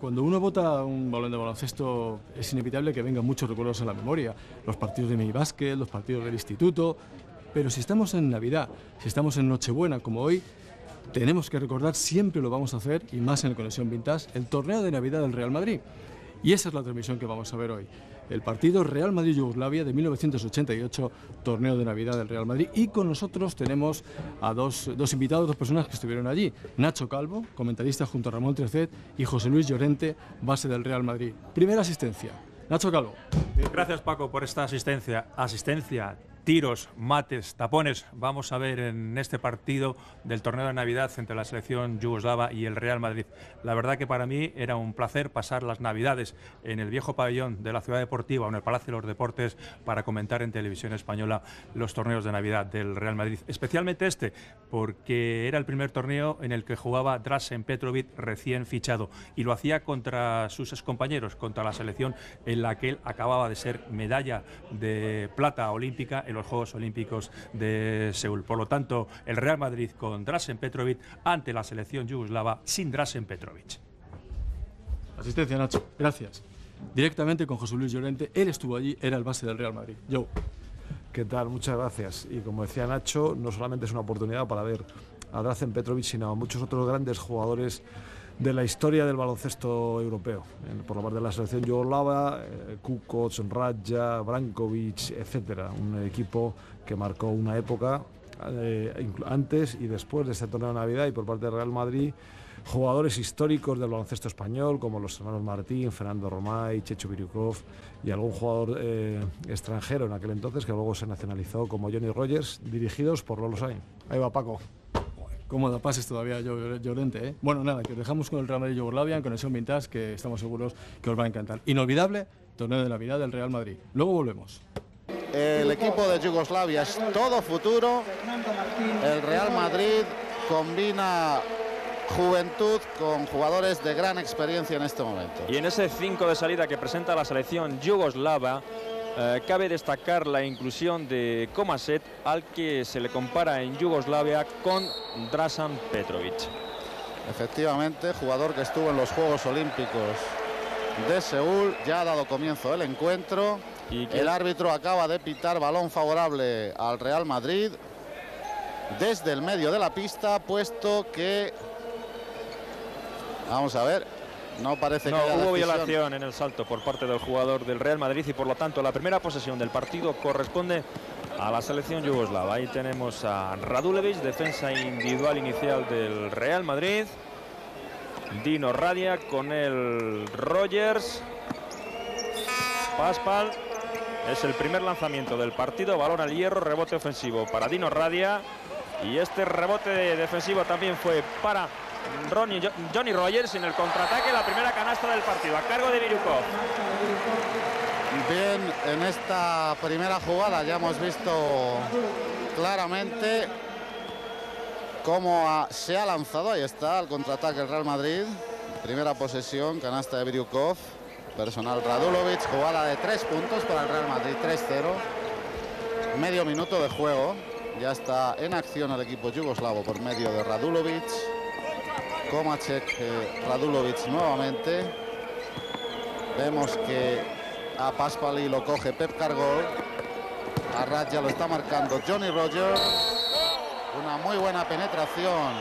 Cuando uno vota un balón de baloncesto es inevitable que vengan muchos recuerdos a la memoria. Los partidos de mi básquet, los partidos del instituto. Pero si estamos en Navidad, si estamos en Nochebuena como hoy, tenemos que recordar, siempre lo vamos a hacer, y más en el Conexión Vintage, el torneo de Navidad del Real Madrid. Y esa es la transmisión que vamos a ver hoy. El partido Real Madrid-Yugoslavia de 1988, torneo de Navidad del Real Madrid. Y con nosotros tenemos a dos, dos invitados, dos personas que estuvieron allí. Nacho Calvo, comentarista junto a Ramón Trecet, y José Luis Llorente, base del Real Madrid. Primera asistencia. Nacho Calvo. Gracias Paco por esta asistencia. Asistencia tiros, mates, tapones. Vamos a ver en este partido del torneo de Navidad entre la selección yugoslava y el Real Madrid. La verdad que para mí era un placer pasar las Navidades en el viejo pabellón de la Ciudad Deportiva o en el Palacio de los Deportes para comentar en televisión española los torneos de Navidad del Real Madrid. Especialmente este, porque era el primer torneo en el que jugaba Drasen Petrovic recién fichado y lo hacía contra sus excompañeros, contra la selección en la que él acababa de ser medalla de plata olímpica en los Juegos Olímpicos de Seúl. Por lo tanto, el Real Madrid con Drasen Petrovic ante la selección yugoslava sin Drasen Petrovic. Asistencia, Nacho. Gracias. Directamente con José Luis Llorente. Él estuvo allí, era el base del Real Madrid. Yo. ¿Qué tal? Muchas gracias. Y como decía Nacho, no solamente es una oportunidad para ver a Drazen Petrovic, sino a muchos otros grandes jugadores de la historia del baloncesto europeo. Por la parte de la selección yugoslava, eh, Kukoc, Radja, Brankovic, etcétera. Un equipo que marcó una época eh, antes y después de este torneo de Navidad y por parte del Real Madrid jugadores históricos del baloncesto español como los hermanos Martín, Fernando Romay, Checho Virukov y algún jugador eh, extranjero en aquel entonces que luego se nacionalizó como Johnny Rogers, dirigidos por Lolo Sain. Ahí va Paco. ¿Cómo da pases todavía Llorente? ¿eh? Bueno, nada, que os dejamos con el Real Madrid Yugoslavia en conexión vintage, que estamos seguros que os va a encantar. Inolvidable torneo de Navidad del Real Madrid. Luego volvemos. El equipo de Yugoslavia es todo futuro. El Real Madrid combina juventud con jugadores de gran experiencia en este momento. Y en ese 5 de salida que presenta la selección yugoslava, eh, cabe destacar la inclusión de Komaset, al que se le compara en Yugoslavia con Drasan Petrovic. Efectivamente, jugador que estuvo en los Juegos Olímpicos de Seúl, ya ha dado comienzo el encuentro. Y el árbitro acaba de pitar balón favorable al Real Madrid desde el medio de la pista, puesto que... Vamos a ver, no parece no, que hubo violación en el salto por parte del jugador del Real Madrid y por lo tanto la primera posesión del partido corresponde a la selección yugoslava. Ahí tenemos a Radulevic, defensa individual inicial del Real Madrid. Dino Radia con el Rogers. Paspal. Es el primer lanzamiento del partido. Balón al hierro, rebote ofensivo para Dino Radia. Y este rebote defensivo también fue para Ronnie, Johnny Rogers en el contraataque, la primera canasta del partido, a cargo de Virukov. Bien, en esta primera jugada ya hemos visto claramente cómo se ha lanzado. Ahí está el contraataque el Real Madrid. Primera posesión, canasta de Virukov. Personal Radulovic, jugada de tres puntos para el Real Madrid, 3-0. Medio minuto de juego. Ya está en acción el equipo yugoslavo por medio de Radulovic. Komacek, eh, Radulovic nuevamente. Vemos que a Paspali lo coge Pep Cargol. A Radja lo está marcando Johnny Rogers. Una muy buena penetración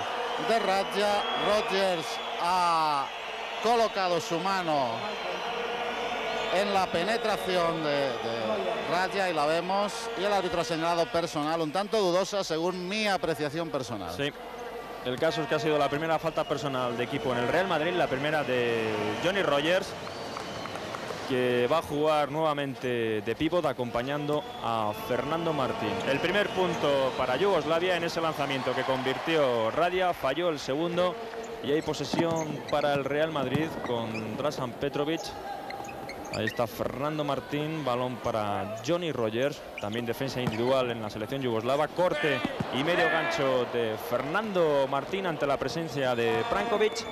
de Radja. Rogers ha colocado su mano en la penetración de, de y la vemos. Y el árbitro ha señalado personal, un tanto dudosa según mi apreciación personal. Sí. El caso es que ha sido la primera falta personal de equipo en el Real Madrid, la primera de Johnny Rogers, que va a jugar nuevamente de pívot acompañando a Fernando Martín. El primer punto para Yugoslavia en ese lanzamiento que convirtió Radia, falló el segundo y hay posesión para el Real Madrid con Drasan Petrovic Ahí está Fernando Martín, balón para Johnny Rogers, también defensa individual en la selección yugoslava, corte y medio gancho de Fernando Martín ante la presencia de Prankovic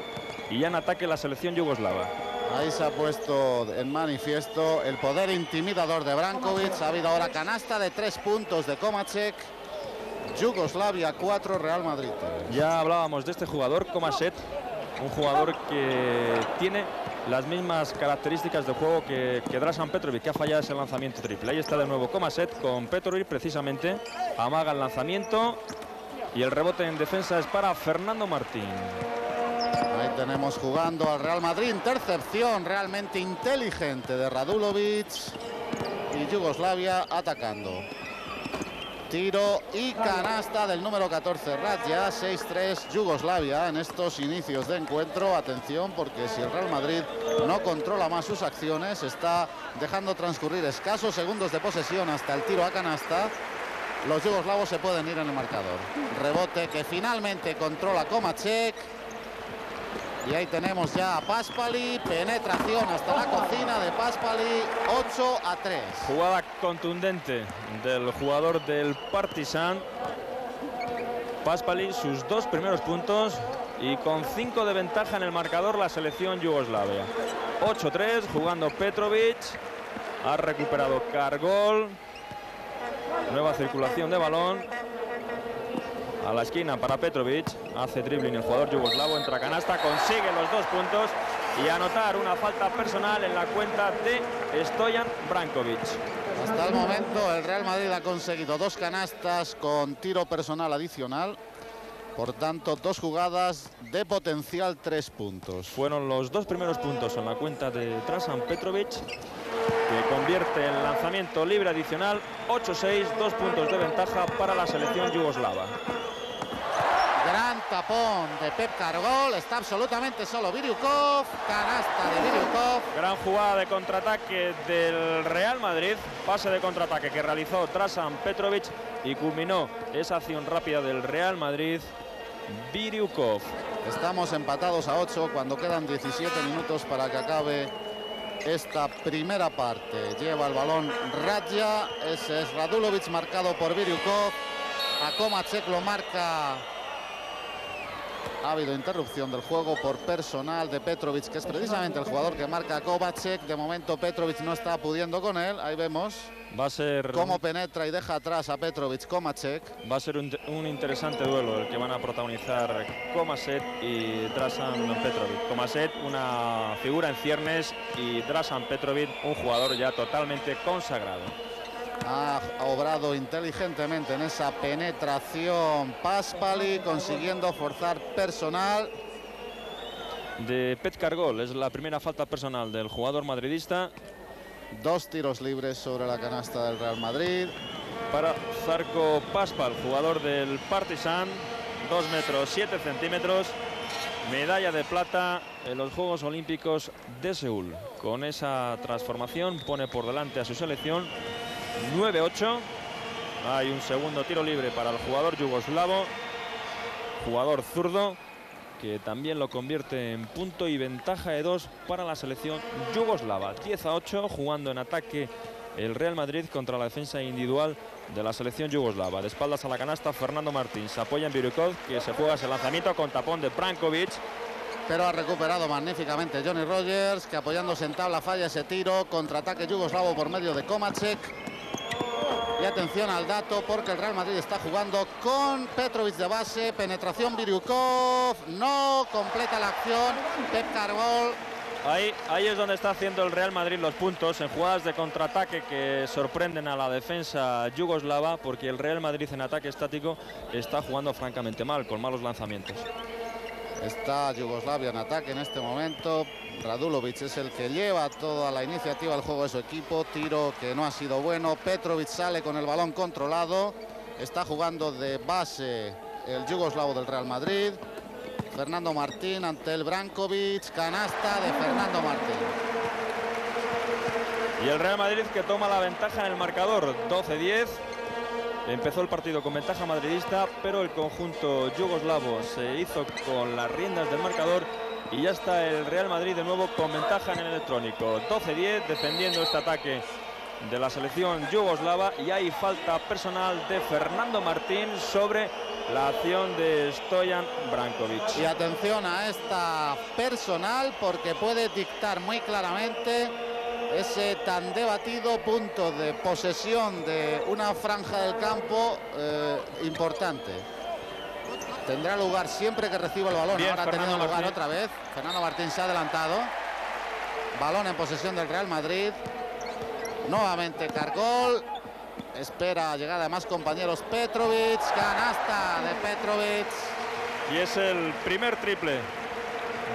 y ya en ataque la selección yugoslava. Ahí se ha puesto en manifiesto el poder intimidador de Brankovic. Ha habido ahora canasta de tres puntos de Komacek. Yugoslavia 4, Real Madrid. Ya hablábamos de este jugador, Komacek, un jugador que tiene las mismas características de juego que, que Drasan Petrovic, que ha fallado ese lanzamiento triple. Ahí está de nuevo Comaset con Petrovic precisamente. Amaga el lanzamiento y el rebote en defensa es para Fernando Martín. Ahí tenemos jugando al Real Madrid. Intercepción realmente inteligente de Radulovic. Y Yugoslavia atacando. Tiro y canasta del número 14, Radja, 6-3 Yugoslavia en estos inicios de encuentro. Atención porque si el Real Madrid no controla más sus acciones, está dejando transcurrir escasos segundos de posesión hasta el tiro a canasta. Los yugoslavos se pueden ir en el marcador. Rebote que finalmente controla Komacek. Y ahí tenemos ya a Paspali, penetración hasta la cocina de Paspali, 8 a 3. Jugada contundente del jugador del Partizan. Paspali, sus dos primeros puntos y con 5 de ventaja en el marcador la selección yugoslavia. 8-3, jugando Petrovic. Ha recuperado Cargol. Nueva circulación de balón. A la esquina para Petrovic. Hace dribbling el jugador yugoslavo. Entra canasta. Consigue los dos puntos. Y anotar una falta personal en la cuenta de Stojan Brankovic. Hasta el momento el Real Madrid ha conseguido dos canastas con tiro personal adicional. Por tanto, dos jugadas de potencial tres puntos. Fueron los dos primeros puntos en la cuenta de Trasan Petrovic, que convierte el lanzamiento libre adicional 8-6, dos puntos de ventaja para la selección yugoslava. Tapón de Pep Cargol, está absolutamente solo Viriukov, canasta de Viriukov. Gran jugada de contraataque del Real Madrid, pase de contraataque que realizó Trasan Petrovic y culminó esa acción rápida del Real Madrid, Viriukov. Estamos empatados a 8 cuando quedan 17 minutos para que acabe esta primera parte. Lleva el balón Radja, ese es Radulovic marcado por Viriukov. A Komacek lo marca ha habido interrupción del juego por personal de Petrovic, que es precisamente el jugador que marca a Kovacic. De momento Petrovic no está pudiendo con él. Ahí vemos Va a ser cómo penetra y deja atrás a Petrovic Komacek. Va a ser un, un, interesante duelo el que van a protagonizar Komaset y Drasan Petrovic. Komaset, una figura en ciernes, y Drasan Petrovic, un jugador ya totalmente consagrado. Ha obrado inteligentemente en esa penetración Paspali, consiguiendo forzar personal. De Pet Cargol, es la primera falta personal del jugador madridista. Dos tiros libres sobre la canasta del Real Madrid. Para Zarco Paspal, jugador del Partizan, 2 metros 7 centímetros, medalla de plata en los Juegos Olímpicos de Seúl. Con esa transformación pone por delante a su selección 9-8. Hay un segundo tiro libre para el jugador yugoslavo, jugador zurdo, que también lo convierte en punto y ventaja de dos para la selección yugoslava. 10 a 8, jugando en ataque el Real Madrid contra la defensa individual de la selección yugoslava. De espaldas a la canasta, Fernando Martín se apoya en Birukov, que se juega ese lanzamiento con tapón de Brankovic. Pero ha recuperado magníficamente Johnny Rogers, que apoyándose en tabla falla ese tiro. Contraataque yugoslavo por medio de Komacek. Y atención al dato porque el Real Madrid está jugando con Petrovic de base, penetración Viriukov, no completa la acción, Pep Cargol. Ahí, ahí es donde está haciendo el Real Madrid los puntos en jugadas de contraataque que sorprenden a la defensa yugoslava porque el Real Madrid en ataque estático está jugando francamente mal, con malos lanzamientos. Está Yugoslavia en ataque en este momento. Radulovic es el que lleva toda la iniciativa al juego de su equipo. Tiro que no ha sido bueno. Petrovic sale con el balón controlado. Está jugando de base el yugoslavo del Real Madrid. Fernando Martín ante el Brankovic. Canasta de Fernando Martín. Y el Real Madrid que toma la ventaja en el marcador 12-10. Empezó el partido con ventaja madridista, pero el conjunto yugoslavo se hizo con las riendas del marcador y ya está el Real Madrid de nuevo con ventaja en el electrónico. 12-10 defendiendo este ataque de la selección yugoslava y hay falta personal de Fernando Martín sobre la acción de Stojan Brankovic. Y atención a esta personal porque puede dictar muy claramente ese tan debatido punto de posesión de una franja del campo eh, importante. Tendrá lugar siempre que reciba el balón. Bien, Ahora ha tenido lugar Martín. otra vez. Fernando Martín se ha adelantado. Balón en posesión del Real Madrid. Nuevamente Cargol. Espera llegada de más compañeros Petrovic. Canasta de Petrovic. Y es el primer triple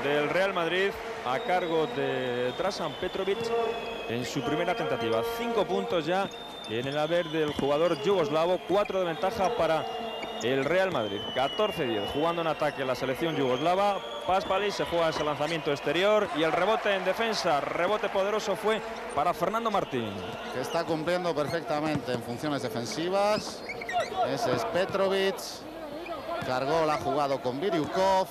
del Real Madrid a cargo de Drasan Petrovic en su primera tentativa. Cinco puntos ya en el haber del jugador yugoslavo. Cuatro de ventaja para el Real Madrid. 14-10 jugando en ataque la selección yugoslava. Paspali se juega ese lanzamiento exterior y el rebote en defensa, rebote poderoso fue para Fernando Martín. Que está cumpliendo perfectamente en funciones defensivas. Ese es Petrovic. Cargó la ha jugado con Viriukov.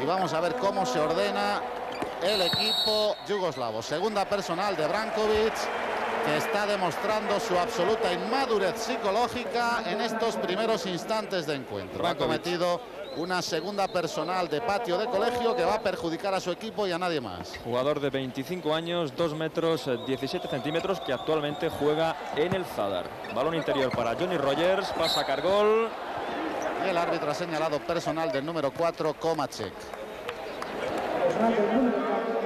Y vamos a ver cómo se ordena el equipo yugoslavo. Segunda personal de Brankovic que está demostrando su absoluta inmadurez psicológica en estos primeros instantes de encuentro. Ha cometido una segunda personal de patio de colegio que va a perjudicar a su equipo y a nadie más. Jugador de 25 años, 2 metros 17 eh, centímetros que actualmente juega en el Zadar. Balón interior para Johnny Rogers, pasa a Cargol. Y el árbitro ha señalado personal del número 4, Komacek.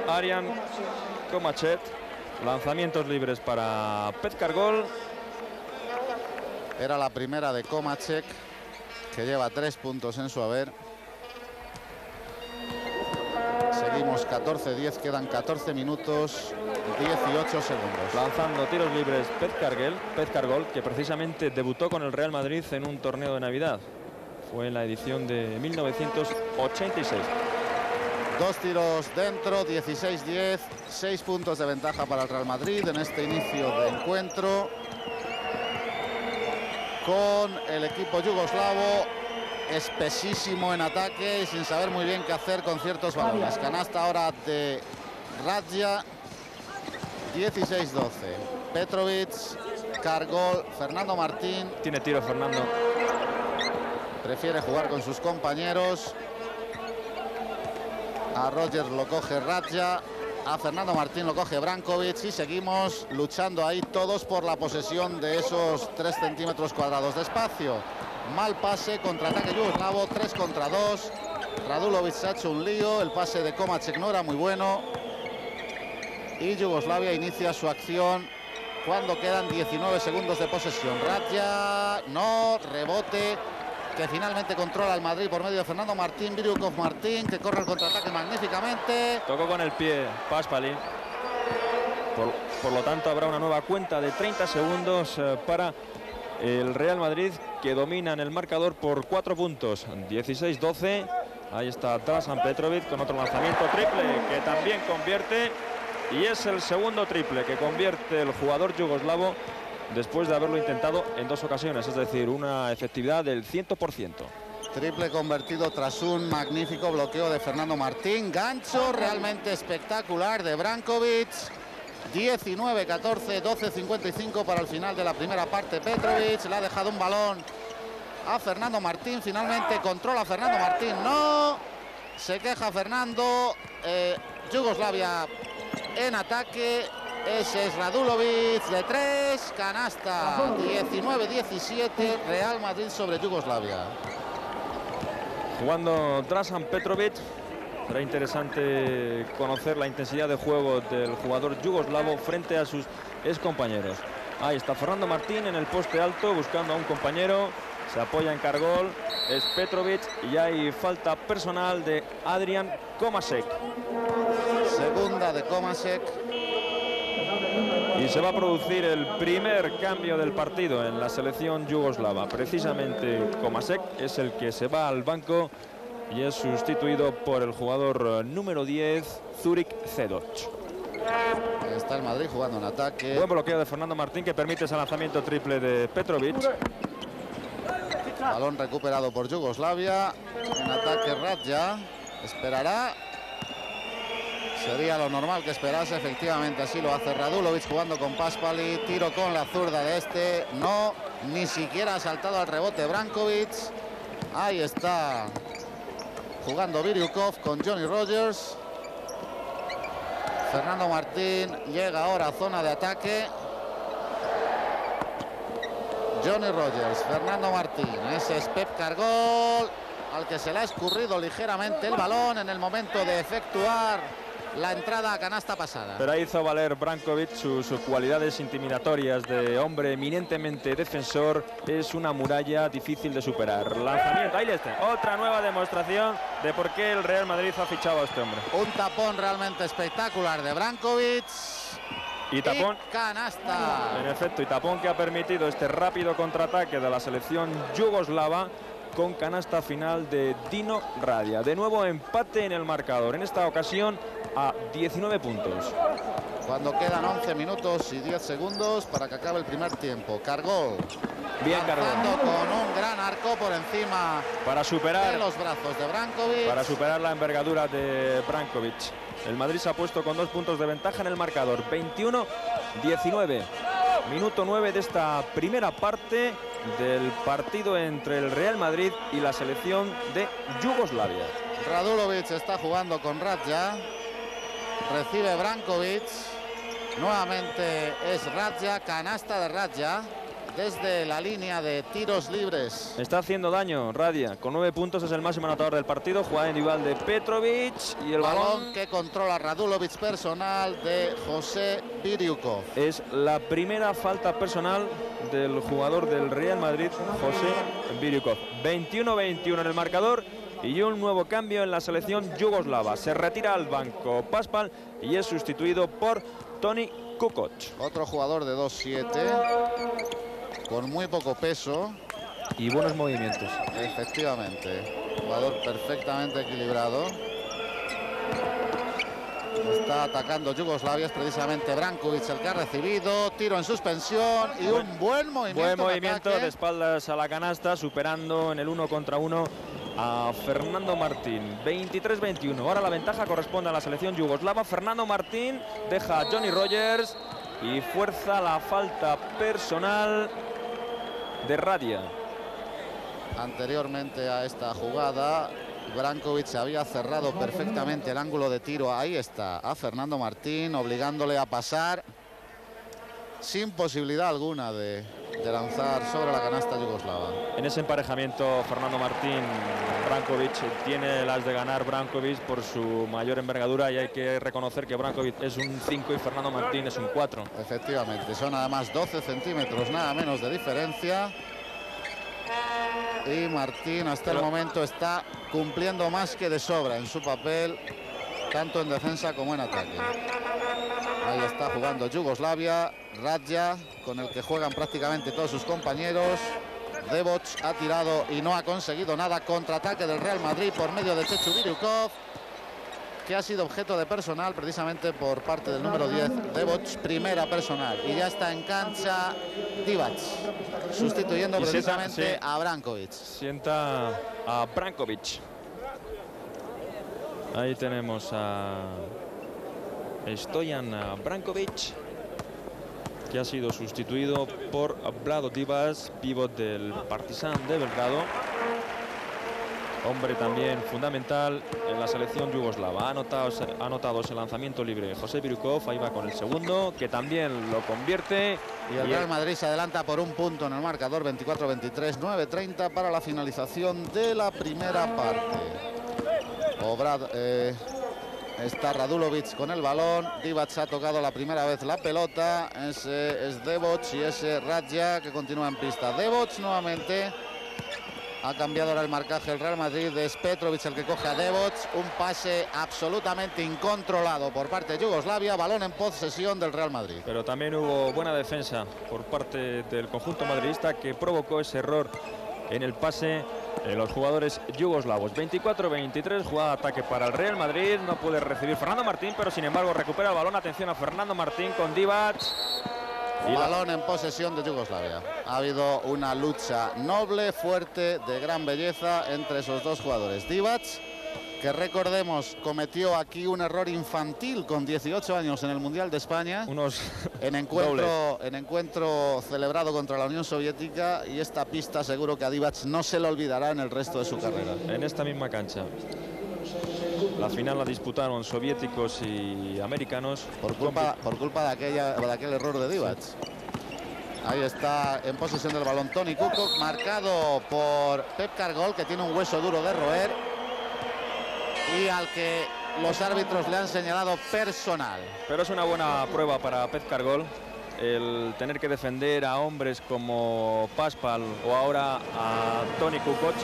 Arian Komacek Lanzamientos libres para Pet Cargol. Era la primera de Komacek, que lleva tres puntos en su haber. Seguimos 14-10, quedan 14 minutos, 18 segundos. Lanzando tiros libres Pet Cargol, Pet Cargol, que precisamente debutó con el Real Madrid en un torneo de Navidad. Fue en la edición de 1986. Dos tiros dentro, 16-10, seis puntos de ventaja para el Real Madrid en este inicio de encuentro. Con el equipo yugoslavo espesísimo en ataque y sin saber muy bien qué hacer con ciertos balones. Canasta ahora de Radja, 16-12. Petrovic, Cargol, Fernando Martín. Tiene tiro Fernando. Prefiere jugar con sus compañeros. A Rogers lo coge Radja. A Fernando Martín lo coge Brankovic y seguimos luchando ahí todos por la posesión de esos 3 centímetros cuadrados de espacio. Mal pase, contraataque yugoslavo, 3 contra 2. Radulovic ha hecho un lío, el pase de Komacek no era muy bueno. Y Yugoslavia inicia su acción cuando quedan 19 segundos de posesión. Radja, no, rebote, que finalmente controla el Madrid por medio de Fernando Martín, Viriukov Martín, que corre el contraataque magníficamente. Tocó con el pie Paspali. Por, por, lo tanto, habrá una nueva cuenta de 30 segundos eh, para el Real Madrid, que domina en el marcador por 4 puntos, 16-12. Ahí está Drasan Petrovic con otro lanzamiento triple que también convierte. Y es el segundo triple que convierte el jugador yugoslavo después de haberlo intentado en dos ocasiones, es decir, una efectividad del 100%. Triple convertido tras un magnífico bloqueo de Fernando Martín. Gancho realmente espectacular de Brankovic. 19-14, 12-55 para el final de la primera parte. Petrovic le ha dejado un balón a Fernando Martín. Finalmente controla Fernando Martín. No. Se queja Fernando. Eh, Yugoslavia en ataque. Ese es Radulovic de tres, canasta 19-17, Real Madrid sobre Yugoslavia. Jugando Drasan Petrovic, será interesante conocer la intensidad de juego del jugador yugoslavo frente a sus excompañeros. Ahí está Fernando Martín en el poste alto buscando a un compañero, se apoya en Cargol, es Petrovic y hay falta personal de Adrian Komasek. Segunda de Komasek. Y se va a producir el primer cambio del partido en la selección yugoslava. Precisamente Komasek es el que se va al banco y es sustituido por el jugador número 10, Zurich Zedoc. Está el Madrid jugando en ataque. Buen bloqueo de Fernando Martín que permite ese lanzamiento triple de Petrovic. Balón recuperado por Yugoslavia. En ataque Radja. Esperará Sería lo normal que esperase, efectivamente así lo hace Radulovic jugando con Paspali, tiro con la zurda de este, no, ni siquiera ha saltado al rebote Brankovic. Ahí está jugando Viriukov con Johnny Rogers. Fernando Martín llega ahora a zona de ataque. Johnny Rogers, Fernando Martín, ese es Pep Cargol, al que se le ha escurrido ligeramente el balón en el momento de efectuar la entrada a canasta pasada. Pero ahí hizo valer Brankovic sus, sus cualidades intimidatorias de hombre eminentemente defensor. Es una muralla difícil de superar. Lanzamiento, ahí está. Otra nueva demostración de por qué el Real Madrid ha fichado a este hombre. Un tapón realmente espectacular de Brankovic. Y tapón. Y canasta. En efecto, y tapón que ha permitido este rápido contraataque de la selección yugoslava con canasta final de Dino Radia. De nuevo empate en el marcador, en esta ocasión a 19 puntos. Cuando quedan 11 minutos y 10 segundos para que acabe el primer tiempo. Cargol. Bien cargado. Con un gran arco por encima para superar de los brazos de Brankovic. Para superar la envergadura de Brankovic. El Madrid se ha puesto con dos puntos de ventaja en el marcador. 21-19. Minuto 9 de esta primera parte del partido entre el Real Madrid y la selección de Yugoslavia. Radulovic está jugando con Radja. Recibe Brankovic. Nuevamente es Radja, canasta de Radja desde la línea de tiros libres. Está haciendo daño Radia. Con nueve puntos es el máximo anotador del partido. Jugada individual de Petrovic. Y el balón, balón que controla Radulovic personal de José Viriukov. Es la primera falta personal del jugador del Real Madrid, José Viriukov. 21-21 en el marcador. Y un nuevo cambio en la selección yugoslava. Se retira al banco Paspal y es sustituido por Tony Kukoc. Otro jugador de 2-7 con muy poco peso. Y buenos movimientos. Efectivamente. Jugador perfectamente equilibrado. Está atacando Yugoslavia, es precisamente Brankovic el que ha recibido. Tiro en suspensión y un buen movimiento. Buen movimiento de, de, espaldas a la canasta, superando en el uno contra uno a Fernando Martín. 23-21. Ahora la ventaja corresponde a la selección yugoslava. Fernando Martín deja a Johnny Rogers y fuerza la falta personal de Radia. Anteriormente a esta jugada, Brankovic había cerrado perfectamente el ángulo de tiro. Ahí está, a Fernando Martín, obligándole a pasar sin posibilidad alguna de, de lanzar sobre la canasta yugoslava. En ese emparejamiento, Fernando Martín, Brankovic tiene las de ganar Brankovic por su mayor envergadura y hay que reconocer que Brankovic es un 5 y Fernando Martín es un 4. Efectivamente, son además 12 centímetros, nada menos de diferencia. Y Martín hasta el momento está cumpliendo más que de sobra en su papel, tanto en defensa como en ataque. Ahí está jugando Yugoslavia, Radja, con el que juegan prácticamente todos sus compañeros. Devoc ha tirado y no ha conseguido nada. Contraataque del Real Madrid por medio de Chechu Virukov, que ha sido objeto de personal precisamente por parte del número 10, Devoc, primera personal. Y ya está en cancha Divac, sustituyendo Y sienta- precisamente sí. a Brankovic. Sienta a Brankovic. Ahí tenemos a Stojan Brankovic, que ha sido sustituido por Vlado Divas, pívot del Partizan de Belgrado. Hombre también fundamental en la selección yugoslava. Ha anotado, ha anotado ese lanzamiento libre José Virukov, ahí va con el segundo, que también lo convierte. Y el Real Madrid se adelanta por un punto en el marcador, 24-23, 9-30 para la finalización de la primera parte. Obrad, eh, está Radulovic con el balón, Divac ha tocado la primera vez la pelota, ese es Devoc y ese Radja que continúa en pista. Devoc nuevamente. Ha cambiado ahora el marcaje el Real Madrid, es Petrovic el que coge a Devoc, un pase absolutamente incontrolado por parte de Yugoslavia, balón en posesión del Real Madrid. Pero también hubo buena defensa por parte del conjunto madridista que provocó ese error en el pase de los jugadores yugoslavos. 24-23, jugada de ataque para el Real Madrid. No puede recibir Fernando Martín, pero sin embargo recupera el balón. Atención a Fernando Martín con Divac. Y Balón en posesión de Yugoslavia. Ha habido una lucha noble, fuerte, de gran belleza entre esos dos jugadores. Divac, que recordemos cometió aquí un error infantil con 18 años en el Mundial de España. unos En encuentro, en encuentro celebrado contra la Unión Soviética y esta pista seguro que a Divac no se le olvidará en el resto de su carrera. en esta misma cancha. La final la disputaron soviéticos y americanos. Por culpa, por culpa de, aquella, de aquel error de Divac. Ahí está en posesión del balón Tony Kukoc, marcado por Pep Cargol, que tiene un hueso duro de roer. Y al que los árbitros le han señalado personal. Pero es una buena prueba para Pez Cargol el tener que defender a hombres como Paspal o ahora a Tony Kukoc,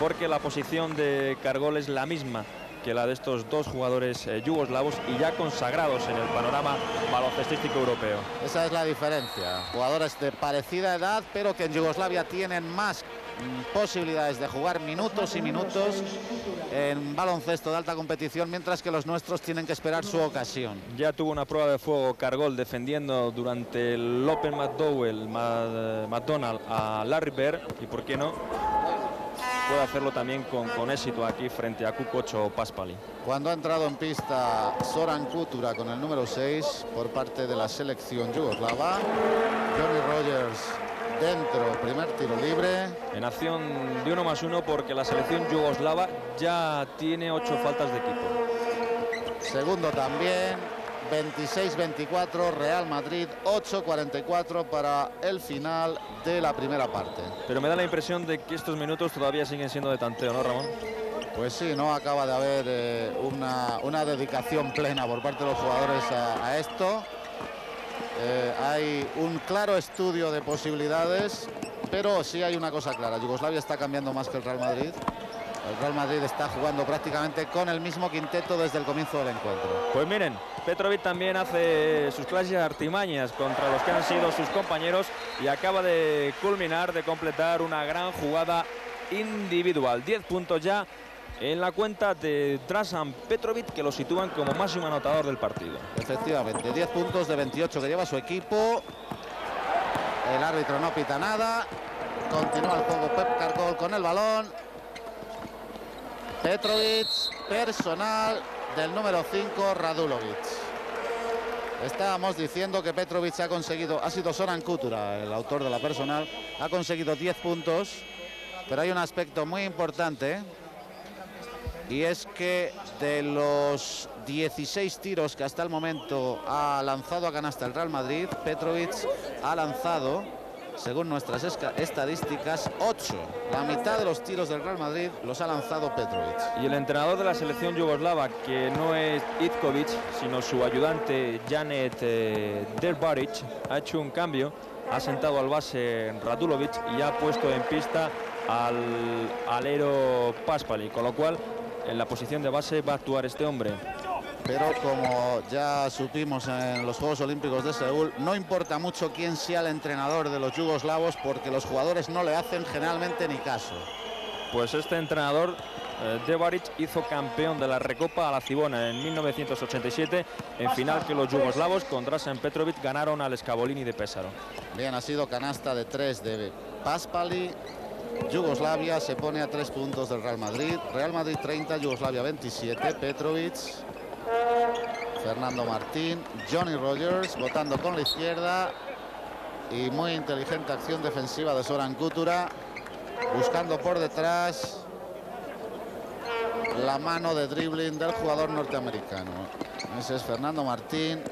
porque la posición de Cargol es la misma que la de estos dos jugadores eh, yugoslavos y ya consagrados en el panorama baloncestístico europeo. Esa es la diferencia. Jugadores de parecida edad, pero que en Yugoslavia tienen más posibilidades de jugar minutos y minutos en baloncesto de alta competición, mientras que los nuestros tienen que esperar su ocasión. Ya tuvo una prueba de fuego Cargol defendiendo durante el Open McDowell, McDonald a Larry Bear y por qué no puede hacerlo también con, con éxito aquí frente a Kukoc o Paspali. Cuando ha entrado en pista Soran Kutura con el número 6 por parte de la selección yugoslava, Johnny Rogers dentro, primer tiro libre. En acción de uno más uno porque la selección yugoslava ya tiene ocho faltas de equipo. Segundo también, 26-24 Real Madrid, 8-44 para el final de la primera parte. Pero me da la impresión de que estos minutos todavía siguen siendo de tanteo, ¿no, Ramón? Pues sí, no acaba de haber eh, una, una, dedicación plena por parte de los jugadores a, a esto. Eh, hay un claro estudio de posibilidades, pero sí hay una cosa clara. Yugoslavia está cambiando más que el Real Madrid. El Real Madrid está jugando prácticamente con el mismo quinteto desde el comienzo del encuentro. Pues miren, Petrovic también hace sus clases artimañas contra los que han sido sus compañeros y acaba de culminar, de completar una gran jugada individual. 10 puntos ya en la cuenta de Drasan Petrovic que lo sitúan como máximo anotador del partido. Efectivamente, 10 puntos de 28 que lleva su equipo. El árbitro no pita nada. Continúa el juego Pep Cargol con el balón. Petrovic, personal del número 5, Radulovic. Estábamos diciendo que Petrovic ha conseguido, ha sido Soran Kutura, el autor de la personal, ha conseguido 10 puntos, pero hay un aspecto muy importante y es que de los 16 tiros que hasta el momento ha lanzado a canasta el Real Madrid, Petrovic ha lanzado según nuestras estadísticas, 8. La mitad de los tiros del Real Madrid los ha lanzado Petrovic. Y el entrenador de la selección yugoslava, que no es Itkovic, sino su ayudante Janet eh, Derbaric, ha hecho un cambio, ha sentado al base Radulovic y ha puesto en pista al alero Paspali, con lo cual en la posición de base va a actuar este hombre pero como ya supimos en los Juegos Olímpicos de Seúl, no importa mucho quién sea el entrenador de los yugoslavos porque los jugadores no le hacen generalmente ni caso. Pues este entrenador, eh, Debaric, hizo campeón de la Recopa a la Cibona en 1987, en final que los yugoslavos con Drasen Petrovic ganaron al Scavolini de Pésaro. Bien, ha sido canasta de tres de Paspali. Yugoslavia se pone a tres puntos del Real Madrid. Real Madrid 30, Yugoslavia 27. Petrovic Fernando Martín, Johnny Rogers votando con la izquierda y muy inteligente acción defensiva de Soran Kutura buscando por detrás la mano de dribbling del jugador norteamericano. Ese es Fernando Martín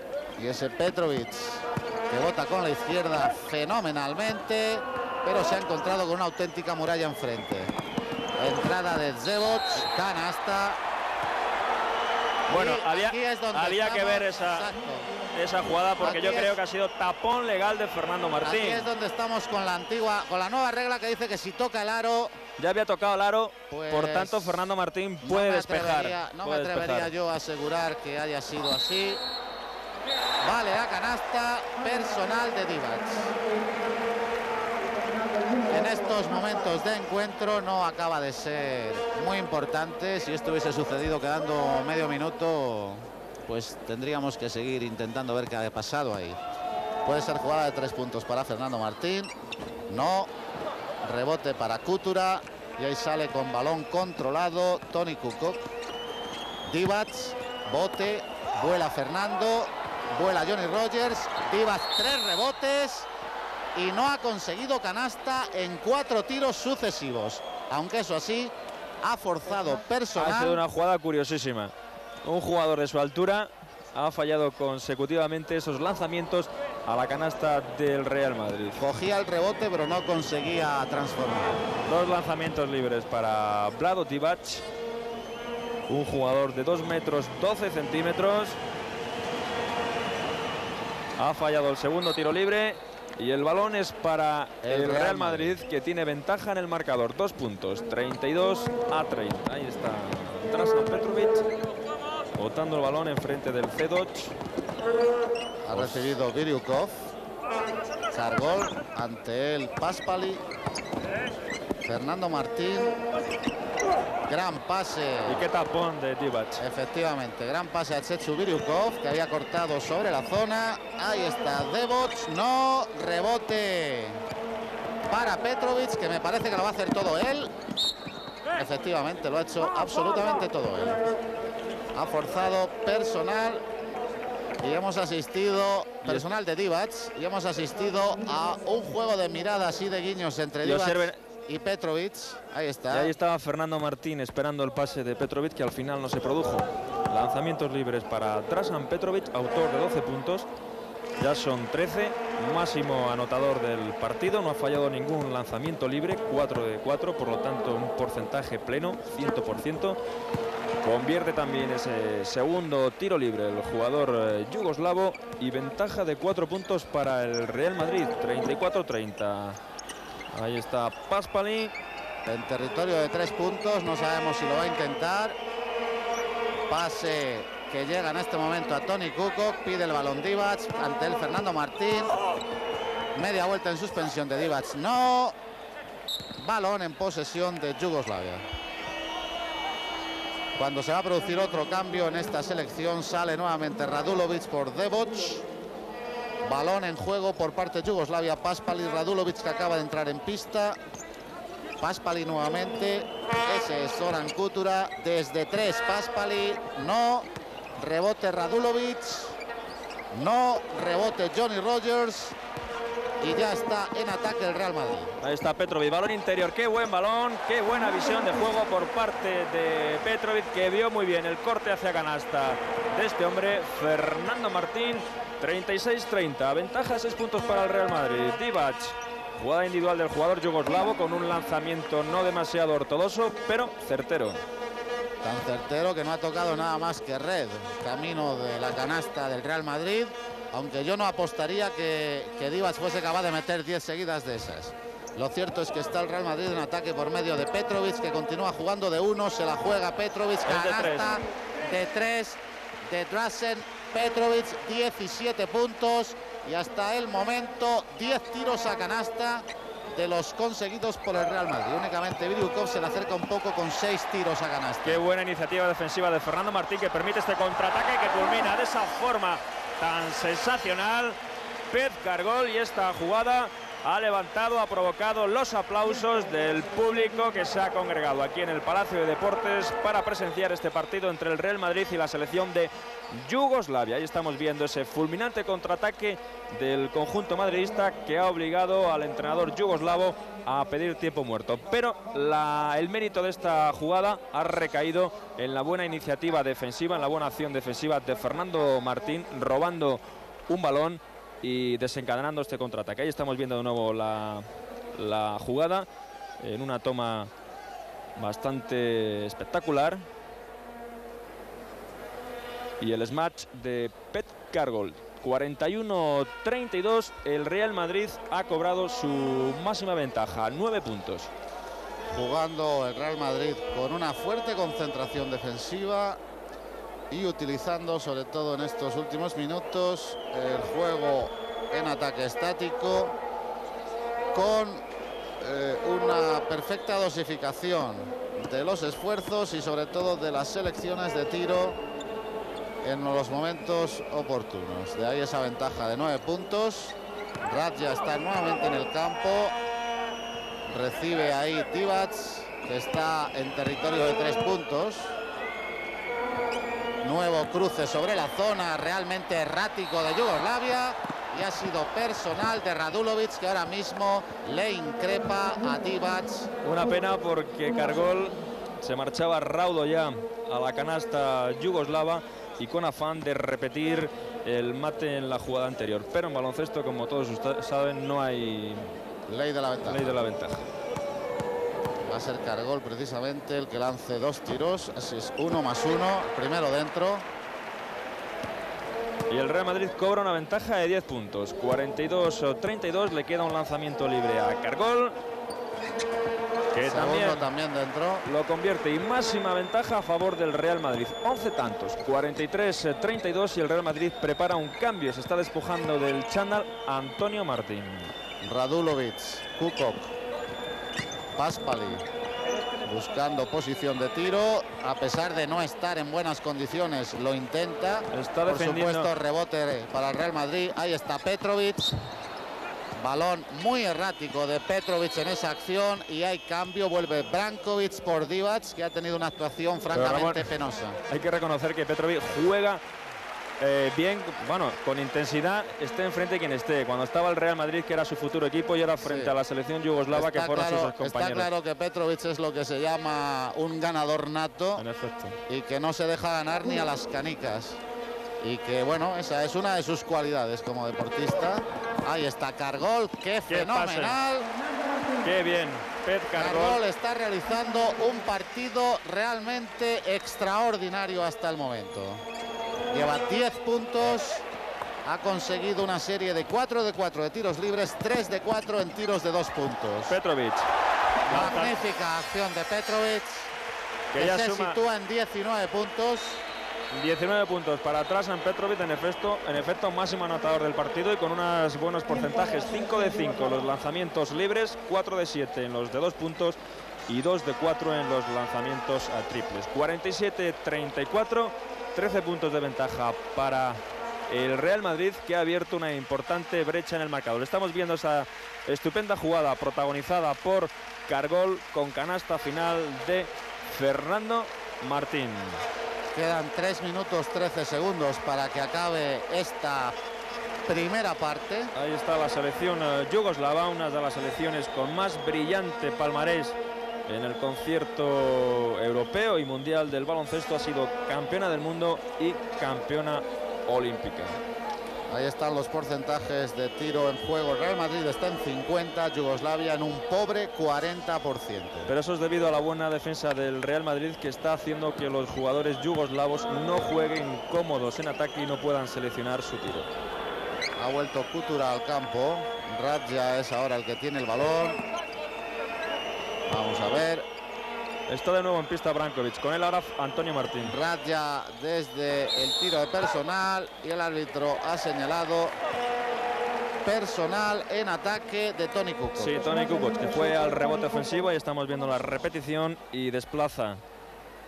y ese Petrovic que vota con la izquierda fenomenalmente, pero se ha encontrado con una auténtica muralla enfrente. Entrada de Zeboc, canasta bueno, había, había que ver esa, esa jugada porque yo creo que ha sido tapón legal de Fernando Martín. Aquí es donde estamos con la antigua, con la nueva regla que dice que si toca el aro. Ya había tocado el aro, por pues tanto Fernando Martín puede despejar. No me atrevería yo a asegurar que haya sido así. Vale, la canasta personal de Divac en estos momentos de encuentro no acaba de ser muy importante. Si esto hubiese sucedido quedando medio minuto, pues tendríamos que seguir intentando ver qué ha pasado ahí. Puede ser jugada de tres puntos para Fernando Martín. No. Rebote para Cútura. Y ahí sale con balón controlado Tony Kukoc. Divac, bote, vuela Fernando, vuela Johnny Rogers. Divac, tres rebotes y no ha conseguido canasta en cuatro tiros sucesivos. Aunque eso así, ha forzado personal. Ha sido una jugada curiosísima. Un jugador de su altura ha fallado consecutivamente esos lanzamientos a la canasta del Real Madrid. Cogía el rebote, pero no conseguía transformar. Dos lanzamientos libres para Vlado Divac. un jugador de 2 metros 12 centímetros. Ha fallado el segundo tiro libre y el balón es para el, Real Madrid, que tiene ventaja en el marcador. Dos puntos, 32 a 30. Ahí está Drasan Petrovic, botando el balón enfrente del Fedoc. Ha recibido Viriukov. Cargol ante el Paspali. Fernando Martín. Gran pase. Y qué tapón de Divac. Efectivamente, gran pase a Chetsu que había cortado sobre la zona. Ahí está Devoc. No, rebote para Petrovic, que me parece que lo va a hacer todo él. Efectivamente, lo ha hecho absolutamente todo él. Ha forzado personal y hemos asistido, personal de Divac, y hemos asistido a un juego de miradas y de guiños entre Divac y Petrovic. Ahí Y está. ahí estaba Fernando Martín esperando el pase de Petrovic que al final no se produjo. Lanzamientos libres para Drasan Petrovic, autor de 12 puntos. Ya son 13, máximo anotador del partido. No ha fallado ningún lanzamiento libre, 4 de 4, por lo tanto un porcentaje pleno, 100%. Convierte también ese segundo tiro libre el jugador eh, yugoslavo y ventaja de 4 puntos para el Real Madrid, 34-30. Ahí está Paspali. En territorio de tres puntos, no sabemos si lo va a intentar. Pase que llega en este momento a Tony Kukoc, pide el balón Divac, ante el Fernando Martín. Media vuelta en suspensión de Divac, no. Balón en posesión de Yugoslavia. Cuando se va a producir otro cambio en esta selección, sale nuevamente Radulovic por Devoc. Balón en juego por parte de Yugoslavia. Paspali Radulovic que acaba de entrar en pista. Paspali nuevamente. Ese es Zoran Kutura. Desde tres Paspali. No. Rebote Radulovic. No. Rebote Johnny Rogers. Y ya está en ataque el Real Madrid. Ahí está Petrovic, balón interior, qué buen balón, qué buena visión de juego por parte de Petrovic que vio muy bien el corte hacia canasta de este hombre, Fernando Martín, 36-30, ventaja 6 puntos para el Real Madrid, Divac, jugada individual del jugador yugoslavo con un lanzamiento no demasiado ortodoxo, pero certero. Tan certero que no ha tocado nada más que red. Camino de la canasta del Real Madrid. Aunque yo no apostaría que, que Divac fuese capaz de meter 10 seguidas de esas. Lo cierto es que está el Real Madrid en ataque por medio de Petrovic, que continúa jugando de uno. Se la juega Petrovic. Canasta de 3 de Drasen. Petrovic, 17 puntos. Y hasta el momento, 10 tiros a canasta de los conseguidos por el Real Madrid. Únicamente Viryukov se le acerca un poco con 6 tiros a canasta. Qué buena iniciativa defensiva de Fernando Martín que permite este contraataque que culmina de esa forma tan sensacional. Pez Cargol y esta jugada ha levantado, ha provocado los aplausos del público que se ha congregado aquí en el Palacio de Deportes para presenciar este partido entre el Real Madrid y la selección de Yugoslavia. Ahí estamos viendo ese fulminante contraataque del conjunto madridista que ha obligado al entrenador yugoslavo a pedir tiempo muerto. Pero el mérito de esta jugada ha recaído en la buena iniciativa defensiva, en la buena acción defensiva de Fernando Martín, robando un balón y desencadenando este contraataque. Ahí estamos viendo de nuevo la, jugada en una toma bastante espectacular. Y el smash de Pet Cargol. 41-32, el Real Madrid ha cobrado su máxima ventaja, 9 puntos. jugando el Real Madrid con una fuerte concentración defensiva y utilizando sobre todo en estos últimos minutos el juego en ataque estático con eh, una perfecta dosificación de los esfuerzos y sobre todo de las selecciones de tiro en los momentos oportunos. De ahí esa ventaja de nueve puntos. Radja está nuevamente en el campo. Recibe ahí Divac, que está en territorio de tres puntos. Nuevo cruce sobre la zona realmente errático de Yugoslavia. Y ha sido personal de Radulovic, que ahora mismo le increpa a Divac. Una pena porque Cargol se marchaba raudo ya a la canasta yugoslava y con afán de repetir el mate en la jugada anterior. Pero en baloncesto, como todos ustedes saben, no hay Ley de la ventaja. ley de la ventaja. Va a ser Cargol precisamente el que lance dos tiros. Así es, uno más uno. Primero dentro. Y el Real Madrid cobra una ventaja de 10 puntos. 42-32. Le queda un lanzamiento libre a Cargol. Que también también dentro. lo convierte y máxima ventaja a favor del Real Madrid. 11 tantos, 43-32 y el Real Madrid prepara un cambio. Se está despojando del chándal Antonio Martín. Radulovic, Kukok, Paspali buscando posición de tiro. A pesar de no estar en buenas condiciones, lo intenta. Está Por supuesto, rebote para el Real Madrid. Ahí está Petrovic. Balón muy errático de Petrovic en esa acción y hay cambio. Vuelve Brankovic por Divac, que ha tenido una actuación francamente Ramón, penosa. Hay que reconocer que Petrovic juega eh, bien, bueno, con intensidad, esté enfrente quien esté. Cuando estaba el Real Madrid, que era su futuro equipo, y ahora frente Sí. a la selección yugoslava, que Está fueron claro, sus está compañeros. claro que Petrovic es lo que se llama un ganador nato. En efecto. y que no se deja ganar ni a las canicas. Y que bueno, esa es una de sus cualidades como deportista. Ahí está Cargol, qué Qué fenomenal. Qué bien, Pet Cargol Cargol. está realizando un partido realmente extraordinario hasta el momento. Lleva 10 puntos, ha conseguido una serie de 4 de 4 de tiros libres, 3 de 4 en tiros de 2 puntos. Petrovic. Magnífica acción de Petrovic, Que que ya se suma sitúa en 19 puntos. 19 puntos para atrás en Petrovic, en efecto, en efecto máximo anotador del partido y con unos buenos porcentajes, 5 de 5 los lanzamientos libres, 4 de 7 en los de 2 puntos y 2 de 4 en los lanzamientos a triples. 47-34, 13 puntos de ventaja para el Real Madrid que ha abierto una importante brecha en el marcador. Estamos viendo esa estupenda jugada protagonizada por Cargol con canasta final de Fernando Martín. Quedan 3 minutos 13 segundos para que acabe esta primera parte. Ahí está la selección eh, yugoslava, una de las selecciones con más brillante palmarés en el concierto europeo y mundial del baloncesto. Ha sido campeona del mundo y campeona olímpica. Ahí están los porcentajes de tiro en juego. Real Madrid está en 50, Yugoslavia en un pobre 40%. Pero eso es debido a la buena defensa del Real Madrid que está haciendo que los jugadores yugoslavos no jueguen cómodos en ataque y no puedan seleccionar su tiro. Ha vuelto Kutura al campo. Radja es ahora el que tiene el balón. Vamos a ver. Está de nuevo en pista Brankovic, con él ahora Antonio Martín. Radja desde el tiro de personal y el árbitro ha señalado personal en ataque de Tony Kukoc. Sí, Tony Kukoc, que fue al rebote ofensivo y estamos viendo la repetición y desplaza,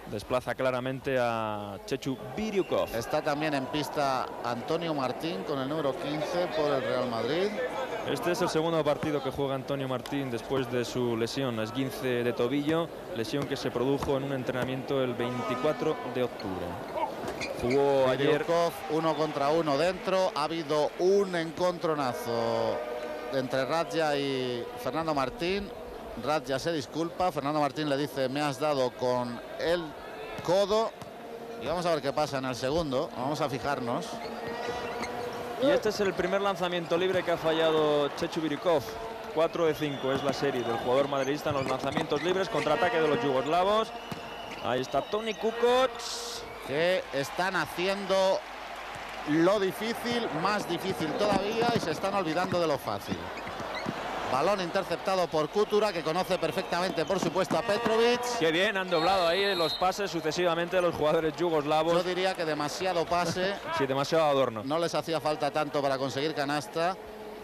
desplaza claramente a Chechu Biriukov. Está también en pista Antonio Martín con el número 15 por el Real Madrid. Este es el segundo partido que juega Antonio Martín después de su lesión, esguince de tobillo, lesión que se produjo en un entrenamiento el 24 de octubre. Jugó ayer uno contra uno dentro. Ha habido un encontronazo entre Radja y Fernando Martín. Radja se disculpa. Fernando Martín le dice, me has dado con el codo. Y vamos a ver qué pasa en el segundo. Vamos a fijarnos. Y este es el primer lanzamiento libre que ha fallado Chechu Biriukov. 4 de 5 es la serie del jugador madridista en los lanzamientos libres, contraataque de los yugoslavos. Ahí está Tony Kukoc. Que están haciendo lo difícil, más difícil todavía. Y se están olvidando de lo fácil. Balón interceptado por Kutura, que conoce perfectamente, por supuesto, a Petrovic. Qué bien, han doblado ahí los pases sucesivamente de los jugadores Yo yugoslavos. diría que demasiado pase. Sí, demasiado adorno. No les hacía falta tanto para conseguir canasta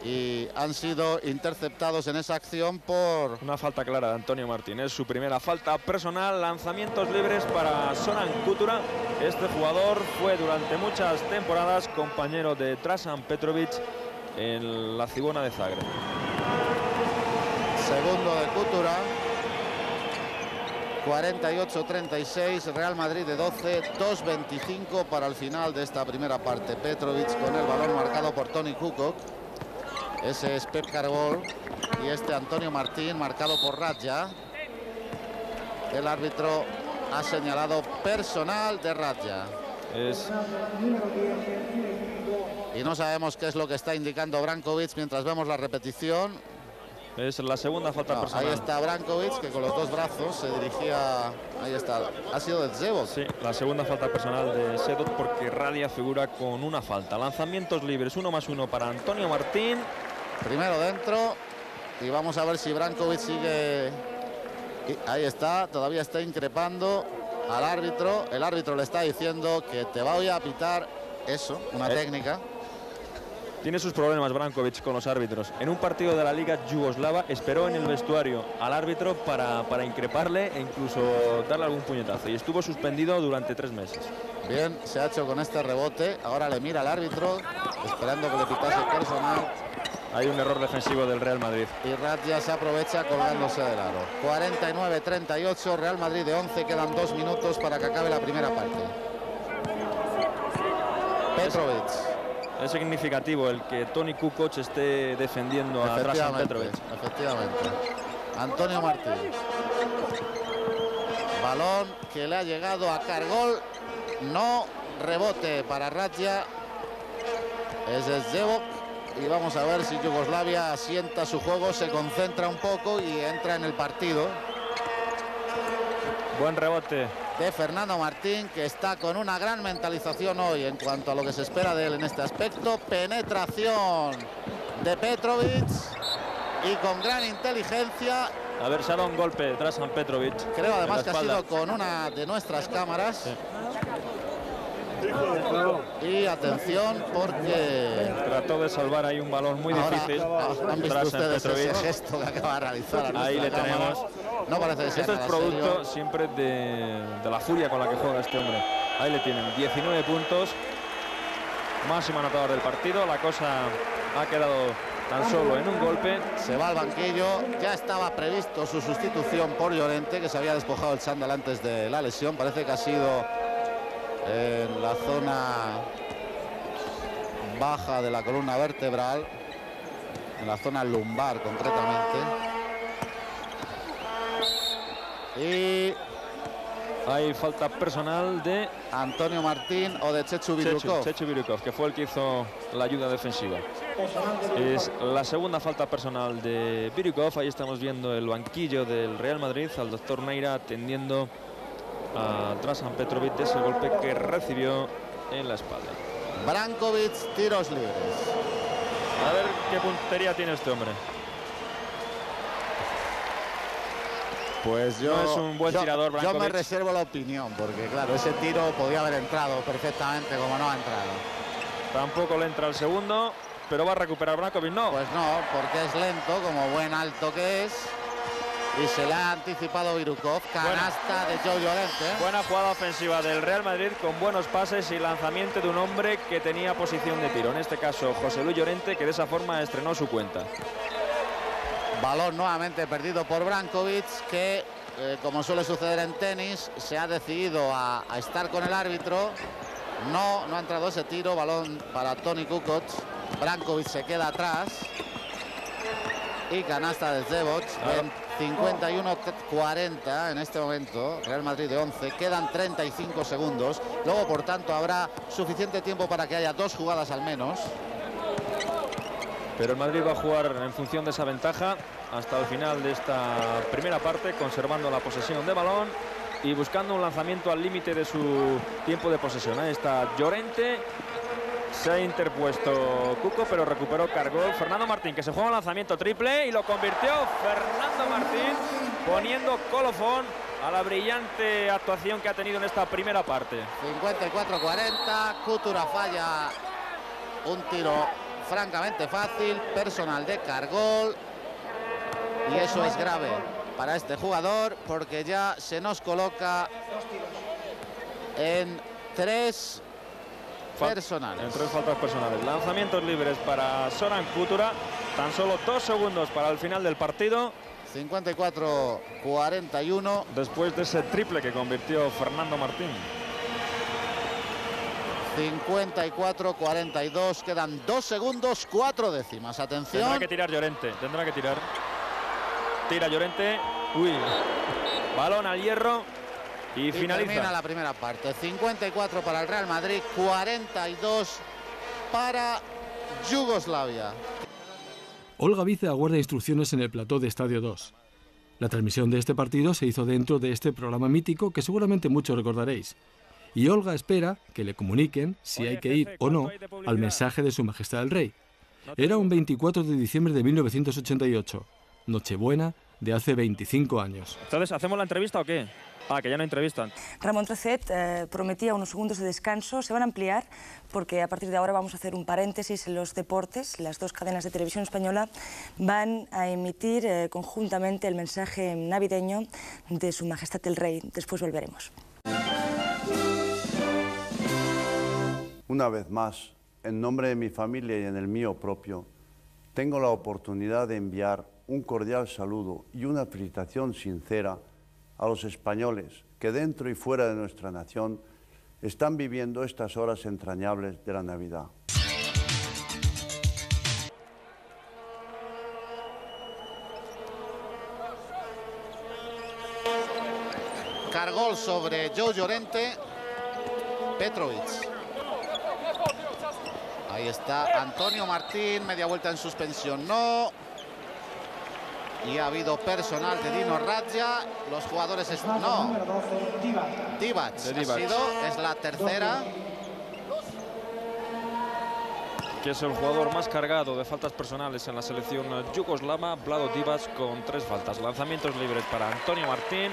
y han sido interceptados en esa acción por Una falta clara de Antonio Martínez, su primera falta personal, lanzamientos libres para Sonan Kutura. Este jugador fue durante muchas temporadas compañero de Trasan Petrovic en la Cibona de Zagreb. Segundo de Kutura. 48-36, Real Madrid de 12, 2-25 para el final de esta primera parte. Petrovic con el balón marcado por Tony Kukoc. Ese es Pep Cargol y este Antonio Martín marcado por Radja. El árbitro ha señalado personal de Radja. Es Y no sabemos qué es lo que está indicando Brankovic mientras vemos la repetición. Es la segunda falta No, personal. ahí está Brankovic, que con los dos brazos se dirigía. Ahí está. Ha sido de Zebo. Sí, la segunda falta personal de Sedot porque Radia figura con una falta. Lanzamientos libres, uno más uno para Antonio Martín. Primero dentro. Y vamos a ver si Brankovic sigue. ahí está, todavía está increpando al árbitro. El árbitro le está diciendo que te voy a pitar eso, una Eh. técnica. Tiene sus problemas Brankovic con los árbitros. En un partido de la Liga Yugoslava esperó en el vestuario al árbitro para, para increparle e incluso darle algún puñetazo. Y estuvo suspendido durante tres meses. Bien, se ha hecho con este rebote. Ahora le mira al árbitro, esperando que le pitase personal. Hay un error defensivo del Real Madrid. Y Ratia se aprovecha colgándose del aro. 49-38, Real Madrid de 11. Quedan dos minutos para que acabe la primera parte. Petrovic. Es significativo el que Tony Kukoc esté defendiendo a Drasan Petrovic. efectivamente. Antonio Martín. Balón que le ha llegado a Cargol. No rebote para Ratia. Es de Zebok. Y vamos a ver si Yugoslavia asienta su juego, se concentra un poco y entra en el partido Buen rebote. De Fernando Martín, que está con una gran mentalización hoy en cuanto a lo que se espera de él en este aspecto. Penetración de Petrovic y con gran inteligencia. A ver, se ha dado un golpe Drasan Petrovic. Creo además que ha sido con una de nuestras cámaras. Y atención porque Trató de salvar ahí un balón muy ahora difícil. han visto ustedes ese gesto que acaba de realizar. Ahí le cámara. tenemos. No parece sea Esto es producto serio. siempre de, de la furia con la que juega este hombre. Ahí le tienen, 19 puntos, máximo anotador del partido. La cosa ha quedado tan solo en un golpe. Se va al banquillo. Ya estaba previsto su sustitución por Llorente, que se había despojado el chándal antes de la lesión. Parece que ha sido en la zona baja de la columna vertebral, en la zona lumbar concretamente. Y Hay falta personal de Antonio Martín o de Chechu Virukov. Chechu Virukov, que fue el que hizo la ayuda defensiva. Es la segunda falta personal de Virukov. Ahí estamos viendo el banquillo del Real Madrid, al doctor Neira atendiendo a Drasan Petrovic de ese golpe que recibió en la espalda. Brankovic, tiros libres. A ver qué puntería tiene este hombre. Pues yo, No es un buen yo- tirador, Yo me reservo la opinión, porque claro, ese tiro podía haber entrado perfectamente como no ha entrado. Tampoco le entra el segundo, pero va a recuperar Brankovic. No, Pues no, porque es lento, como buen alto que es. Y se le ha anticipado Virukov. Canasta de Joe Llorente. Buena jugada ofensiva del Real Madrid con buenos pases y lanzamiento de un hombre que tenía posición de tiro. En este caso, José Luis Llorente, que de esa forma estrenó su cuenta. Balón nuevamente perdido por Brankovic, que eh, como suele suceder en tenis, se ha decidido a, a estar con el árbitro. No, no ha entrado ese tiro. Balón para Tony Kukoc. Brankovic se queda atrás. Y canasta de Zeboc. Ahora- 51-40 en este momento. Real Madrid de 11. Quedan 35 segundos. Luego, por tanto, habrá suficiente tiempo para que haya dos jugadas al menos. Pero el Madrid va a jugar en función de esa ventaja hasta el final de esta primera parte, conservando la posesión de balón y buscando un lanzamiento al límite de su tiempo de posesión. Ahí está Llorente. Se ha interpuesto Cuco, pero recuperó Cargol. Fernando Martín, que se juega un lanzamiento triple y lo convirtió Fernando Martín, poniendo colofón a la brillante actuación que ha tenido en esta primera parte. 54-40, Coutura falla un tiro francamente fácil, personal de Cargol. Y eso es grave para este jugador porque ya se nos coloca en tres personales. En tres faltas personales. Lanzamientos libres para Soran Kutura. Tan solo dos segundos para el final del partido. 54-41. Después de ese triple que convirtió Fernando Martín. 54-42. Quedan dos segundos, cuatro décimas. Tendrá Atención. que tirar Llorente. Tendrá que tirar. Tira Llorente. Uy. Balón al hierro. Y, Y finaliza. termina la primera parte. 54 para el Real Madrid, 42 para Yugoslavia. Olga Vice aguarda instrucciones en el plató de Estadio 2. La transmisión de este partido se hizo dentro de este programa mítico que seguramente muchos recordaréis. Y Olga espera que le comuniquen si hay que ir o no al mensaje de Su Majestad el Rey. Era un 24 de diciembre de 1988, Nochebuena de hace 25 años. Entonces, ¿hacemos la entrevista o qué? Ah, que ya no entrevistan. Ramón Trocet eh, prometía unos segundos de descanso, se van a ampliar porque a partir de ahora vamos a hacer un paréntesis en los deportes. Las dos cadenas de televisión española van a emitir eh, conjuntamente el mensaje navideño de Su Majestad el Rey. Después volveremos. Una vez más, en nombre de mi familia y en el mío propio, tengo la oportunidad de enviar un cordial saludo y una felicitación sincera a los españoles que dentro y fuera de nuestra nación están viviendo estas horas entrañables de la Navidad. Cargol sobre Joe Llorente. Petrovic. Ahí está Antonio Martín, media vuelta en suspensión, no. Y ha habido personal de Dino Radja. Los jugadores... Es... No. Divac. Ha sido, es la tercera. que es el jugador más cargado de faltas personales en la selección yugoslava, Vlado Divac con tres faltas. Lanzamientos libres para Antonio Martín.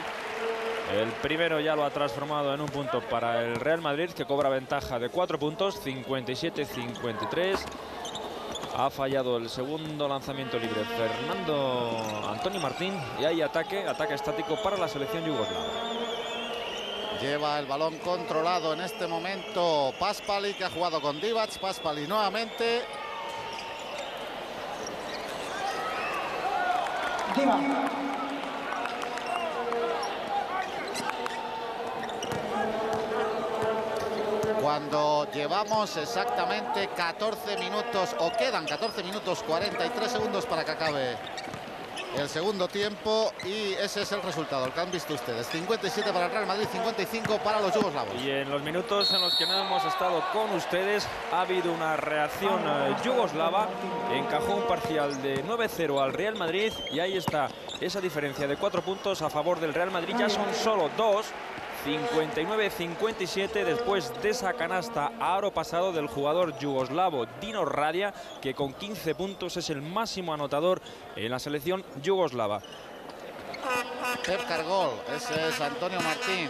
El primero ya lo ha transformado en un punto para el Real Madrid, que cobra ventaja de cuatro puntos, 57-53. Ha fallado el segundo lanzamiento libre Fernando Antonio Martín y hay ataque, ataque estático para la selección yugoslava. Lleva el balón controlado en este momento Paspali, que ha jugado con Divac. Paspali nuevamente. Cuando llevamos exactamente 14 minutos, o quedan 14 minutos 43 segundos para que acabe el segundo tiempo y ese es el resultado, el que han visto ustedes. 57 para el Real Madrid, 55 para los yugoslavos. Y en los minutos en los que no hemos estado con ustedes ha habido una reacción eh, yugoslava. Encajó un parcial de 9-0 al Real Madrid y ahí está esa diferencia de cuatro puntos a favor del Real Madrid. Ya son solo dos. 59-57 después de esa canasta a aro pasado del jugador yugoslavo Dino Radia, que con 15 puntos es el máximo anotador en la selección yugoslava. Pep Cargol, ese es Antonio Martín.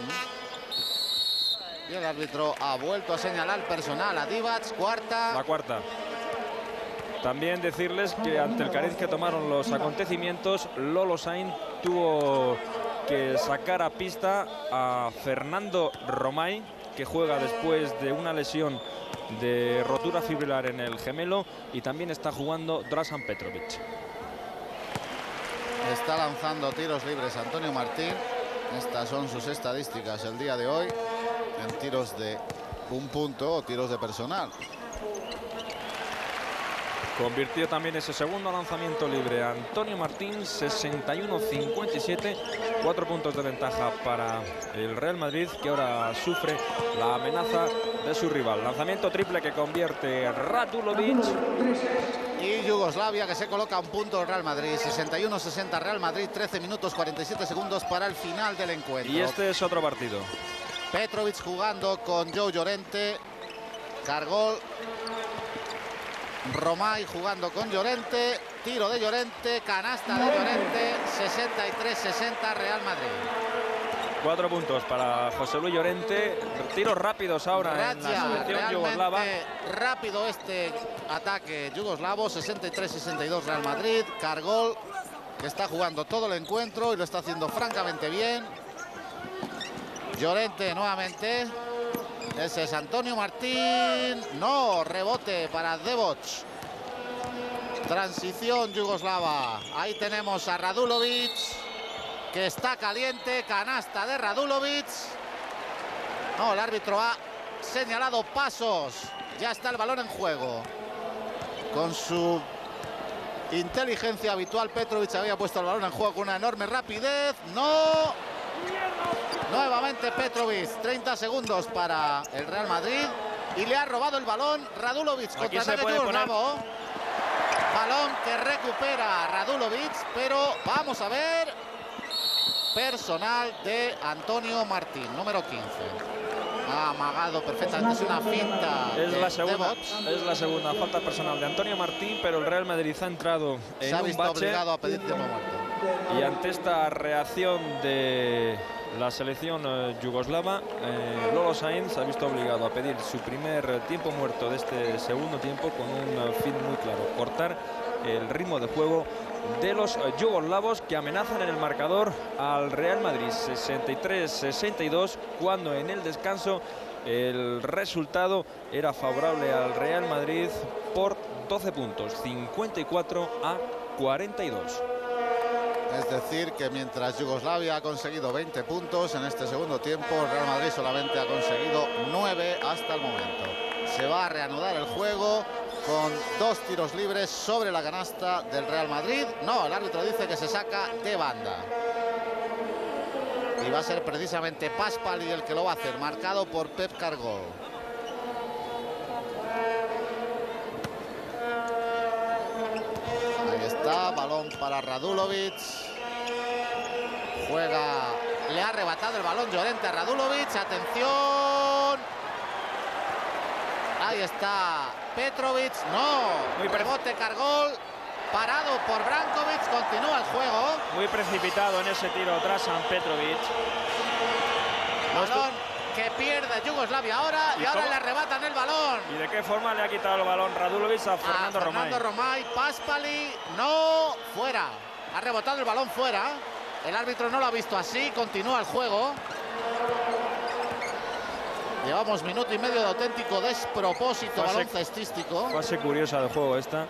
Y el árbitro ha vuelto a señalar personal a Divac, cuarta. La cuarta. También decirles que ante el cariz que tomaron los acontecimientos, Lolo Sainz tuvo que sacar a pista a Fernando Romay, que juega después de una lesión de rotura fibrilar en el gemelo, y también está jugando Drasan Petrovic. Está lanzando tiros libres Antonio Martín. Estas son sus estadísticas el día de hoy en tiros de un punto o tiros de personal. Convirtió también ese segundo lanzamiento libre Antonio Martín, 61-57, cuatro puntos de ventaja para el Real Madrid, que ahora sufre la amenaza de su rival. Lanzamiento triple que convierte Radulovic. Y Yugoslavia que se coloca a un punto del Real Madrid. 61-60 Real Madrid, 13 minutos 47 segundos para el final del encuentro. Y este es otro partido. Petrovic jugando con Joe Llorente. Cargol. Romay jugando con Llorente. Tiro de Llorente. Canasta de Llorente. 63-60 Real Madrid. Cuatro puntos para José Luis Llorente. Tiros rápidos ahora en la selección yugoslava. rápido este ataque yugoslavo. 63-62 Real Madrid. Cargol que está jugando todo el encuentro y lo está haciendo francamente bien. Llorente nuevamente. Ese es Antonio Martín. No, rebote para Devoc. Transición yugoslava. Ahí tenemos a Radulovic, que está caliente. Canasta de Radulovic. No, el árbitro ha señalado pasos. Ya está el balón en juego. Con su inteligencia habitual, Petrovic había puesto el balón en juego con una enorme rapidez. No. Nuevamente Petrovic, 30 segundos para el Real Madrid y le ha robado el balón Radulovic contra se ataque poner-. Balón que recupera Radulovic, pero vamos a ver. Personal de Antonio Martín, número 15. Ha amagado perfectamente, es una finta. Es de- la, segunda, es la segunda falta personal de Antonio Martín, pero el Real Madrid ha entrado Se en ha un visto bache obligado a pedir tiempo muerto. Y ante esta reacción de la selección eh, yugoslava, eh, Lolo Sainz ha visto obligado a pedir su primer tiempo muerto de este segundo tiempo con un eh, fin muy claro, cortar el ritmo de juego de los yugoslavos que amenazan en el marcador al Real Madrid 63-62 cuando en el descanso el resultado era favorable al Real Madrid por 12 puntos, 54 a 42. Es decir, que mientras Yugoslavia ha conseguido 20 puntos en este segundo tiempo, Real Madrid solamente ha conseguido 9 hasta el momento. Se va a reanudar el juego con dos tiros libres sobre la canasta del Real Madrid. No, el árbitro dice que se saca de banda. Y va a ser precisamente Paspali el que lo va a hacer, marcado por Pep Cargol. Está, balón para Radulovic. Juega, le ha arrebatado el balón Llorente a Radulovic. Atención. Ahí está Petrovic. No, Muy rebote Cargol. Parado por Brankovic. Continúa el juego. Muy precipitado en ese tiro tras San Petrovic. Balón que pierde Yugoslavia ahora. Y, ¿Y ahora le arrebatan el balón. ¿Y de qué forma le ha quitado el balón Radulovic a a Fernando, Ah, Fernando Romay? Romay. Paspali, no, fuera. Ha rebotado el balón fuera. El árbitro no lo ha visto así, continúa el juego. Llevamos minuto y medio de auténtico despropósito Fase- baloncestístico. Fase curiosa del juego esta.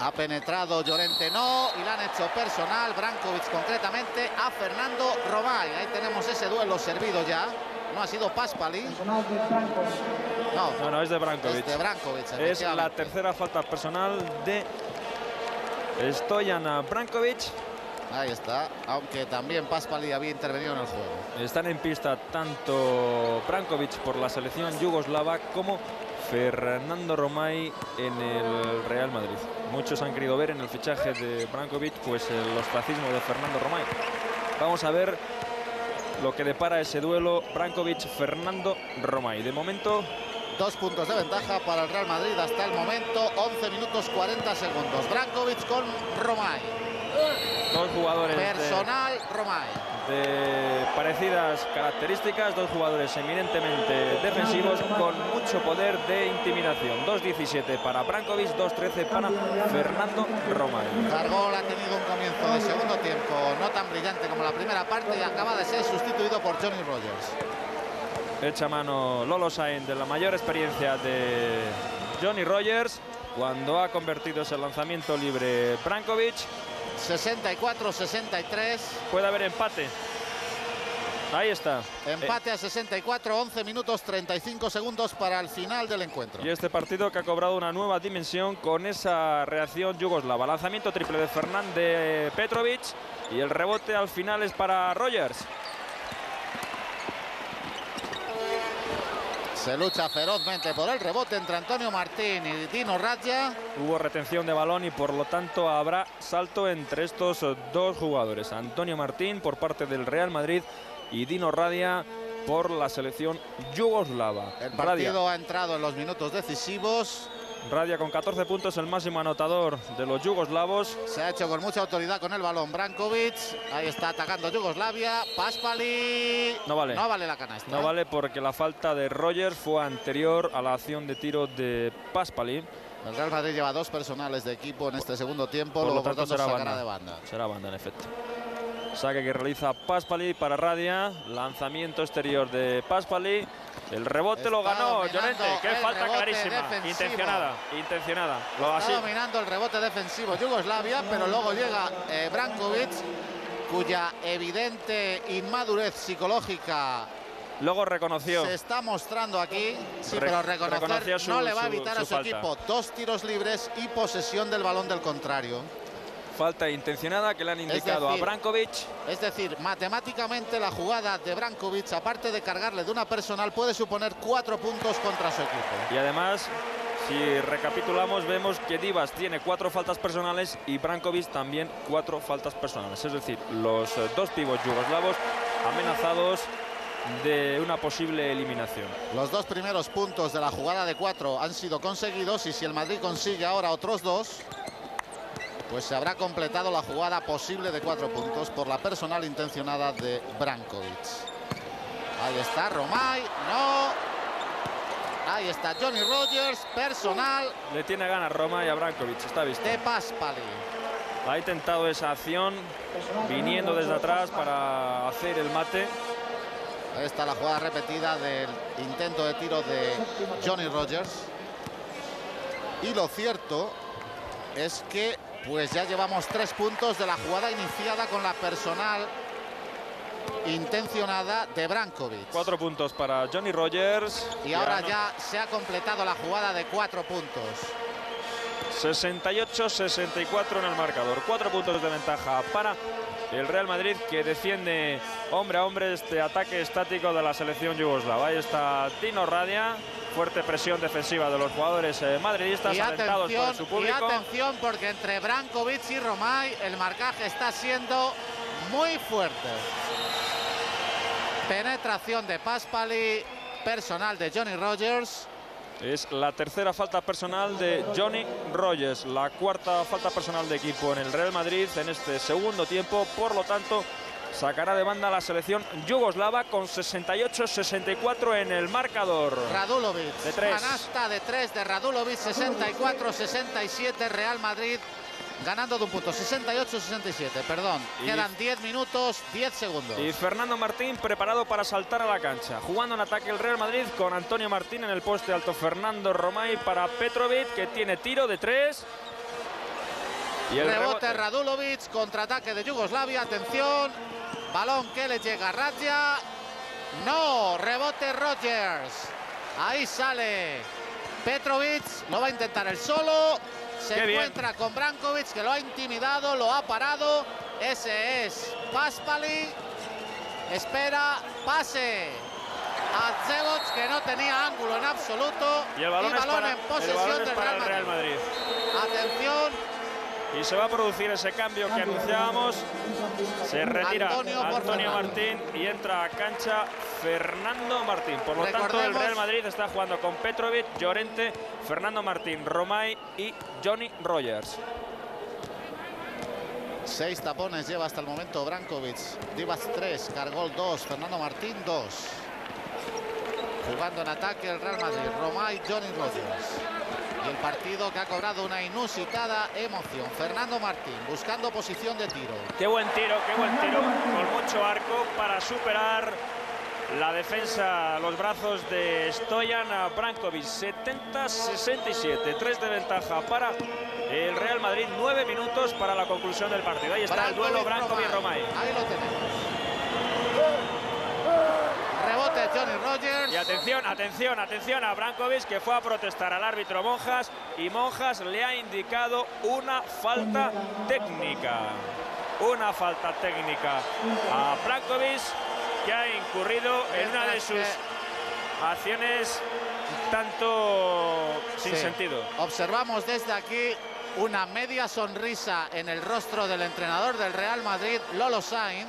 Ha penetrado Llorente, no, y la han hecho personal, Brankovic concretamente, a Fernando Romay. Ahí tenemos ese duelo servido ya. No ha sido Paspali. No, No, no, es de Brankovic. es de Brankovic. Es la tercera falta personal de Stojan Brankovic. Ahí está, aunque también Paspali había intervenido en el juego. Están en pista tanto Brankovic por la selección yugoslava como Fernando Romay en el Real Madrid. Muchos han querido ver en el fichaje de Brankovic pues el ostracismo de Fernando Romay. Vamos a ver lo que depara ese duelo Brankovic-Fernando Romay. De momento Dos puntos de ventaja para el Real Madrid hasta el momento, 11 minutos 40 segundos. Brankovic con Romay. dos jugadores de- Personal Romay. De parecidas características, dos jugadores eminentemente defensivos con mucho poder de intimidación. 2-17 para Brankovic, 2-13 para Fernando Romay. Cargol ha tenido un comienzo de segundo tiempo no tan brillante como la primera parte y acaba de ser sustituido por Johnny Rogers. Echa mano Lolo Sainz de la mayor experiencia de Johnny Rogers cuando ha convertido ese lanzamiento libre Brankovic. 64-63. Puede haber empate. Ahí está. Empate a 64, 11 minutos 35 segundos para el final del encuentro. Y este partido que ha cobrado una nueva dimensión con esa reacción yugoslava. Lanzamiento triple de Fernández Petrovic y el rebote al final es para Rogers. Se lucha ferozmente por el rebote entre Antonio Martín y Dino Radja. Hubo retención de balón y por lo tanto habrá salto entre estos dos jugadores. Antonio Martín por parte del Real Madrid y Dino Radia por la selección yugoslava. El Radia, partido ha entrado en los minutos decisivos. Radia con 14 puntos, el máximo anotador de los yugoslavos. Se ha hecho con mucha autoridad con el balón Brankovic. Ahí está atacando Yugoslavia. Paspali. No vale. No vale la canasta. No vale porque la falta de Rogers fue anterior a la acción de tiro de Paspali. El Real Madrid lleva dos personales de equipo en este segundo tiempo. Por lo por tanto tanto será sacará banda. de banda. Será banda en efecto. Saque que realiza Paspali para Radia. Lanzamiento exterior de Paspali. El rebote lo ganó Llorente. Qué falta clarísima. defensivo. Intencionada. Intencionada. Lo así. Dominando el rebote defensivo Yugoslavia, pero luego llega eh, Brankovic, cuya evidente inmadurez psicológica Luego reconoció. se está mostrando aquí. Sí, Re- pero reconocer su- no le va a su- evitar su a su falta. equipo dos tiros libres y posesión del balón del contrario. Falta intencionada que le han indicado decir, a Brankovic. Es decir, matemáticamente la jugada de Brankovic, aparte de cargarle de una personal, puede suponer cuatro puntos contra su equipo. Y además, Si recapitulamos, vemos que Divas tiene cuatro faltas personales y Brankovic también cuatro faltas personales. Es decir, los eh, dos pibos yugoslavos amenazados de una posible eliminación. Los dos primeros puntos de la jugada de cuatro han sido conseguidos y si el Madrid consigue ahora otros dos, pues se habrá completado la jugada posible de cuatro puntos por la personal intencionada de Brankovic. Ahí está Romay, no. Ahí está Johnny Rogers, personal. Le tiene ganas Roma y a Brankovic, está visto. De Paspali. Ha intentado esa acción viniendo desde atrás para hacer el mate. Ahí está la jugada repetida del intento de tiro de Johnny Rogers. Y lo cierto es que pues ya llevamos tres puntos de la jugada iniciada con la personal intencionada de Brankovic. Cuatro puntos para Johnny Rogers. Y ahora ya se ha completado la jugada de cuatro puntos. 68-64 en el marcador. Cuatro puntos de ventaja para el Real Madrid que defiende hombre a hombre este ataque estático de la selección yugoslava. Ahí está Tino Radia. Fuerte presión defensiva de los jugadores eh, madridistas Y alentados por su atención, y público. atención porque entre Brankovic y Romay el marcaje está siendo muy fuerte. Penetración de Paspali, personal de Johnny Rogers. Es la tercera falta personal de Johnny Rogers, la cuarta falta personal de equipo en el Real Madrid en este segundo tiempo. Por lo tanto, sacará de banda la selección yugoslava con 68-64 en el marcador. Radulovic. De tres. Canasta de tres de Radulovic, 64-67 Real Madrid. Ganando de un punto, 68-67, perdón. Y- Quedan 10 minutos, 10 segundos. Y Fernando Martín preparado para saltar a la cancha. Jugando en ataque el Real Madrid con Antonio Martín en el poste alto. Fernando Romay para Petrovic que tiene tiro de tres. Y el rebote, Radulovic, contraataque de Yugoslavia, atención, balón que le llega a Radja, no, rebote Rogers, ahí sale Petrovic, lo va a intentar el solo, se Qué bien. encuentra con Brankovic que lo ha intimidado, lo ha parado, ese es Paspali, espera, pase a Zebots que no tenía ángulo en absoluto Y el balón, para- en posesión del Real el Real Madrid. Madrid. Atención, Y se va a producir ese cambio que anunciábamos. Se retira Antonio. Martín y entra a cancha Fernando Martín. Por lo tanto, el Real Madrid está jugando con Petrovic, Llorente, Fernando Martín, Romay y Johnny Rogers. Seis tapones lleva hasta el momento Brankovic. Divas 3, Cargol 2, Fernando Martín 2. Jugando en ataque el Real Madrid, Romay, Johnny Rogers. Y el partido que ha cobrado una inusitada emoción. Fernando Martín buscando posición de tiro. Qué buen tiro, qué buen tiro, con mucho arco para superar la defensa, los brazos de Stoyan Brankovic. 70-67, 3 de ventaja para el Real Madrid, 9 minutos para la conclusión del partido. Ahí está el duelo Brankovic-Romay. Ahí lo tenemos. Johnny Rogers. Y atención, atención, atención a Brankovic que fue a protestar al árbitro Monjas y Monjas le ha indicado una falta técnica. Una falta técnica a Brankovic que ha incurrido en una de sus acciones tanto sin Sí. sentido. Observamos desde aquí una media sonrisa en el rostro del entrenador del Real Madrid, Lolo Sainz.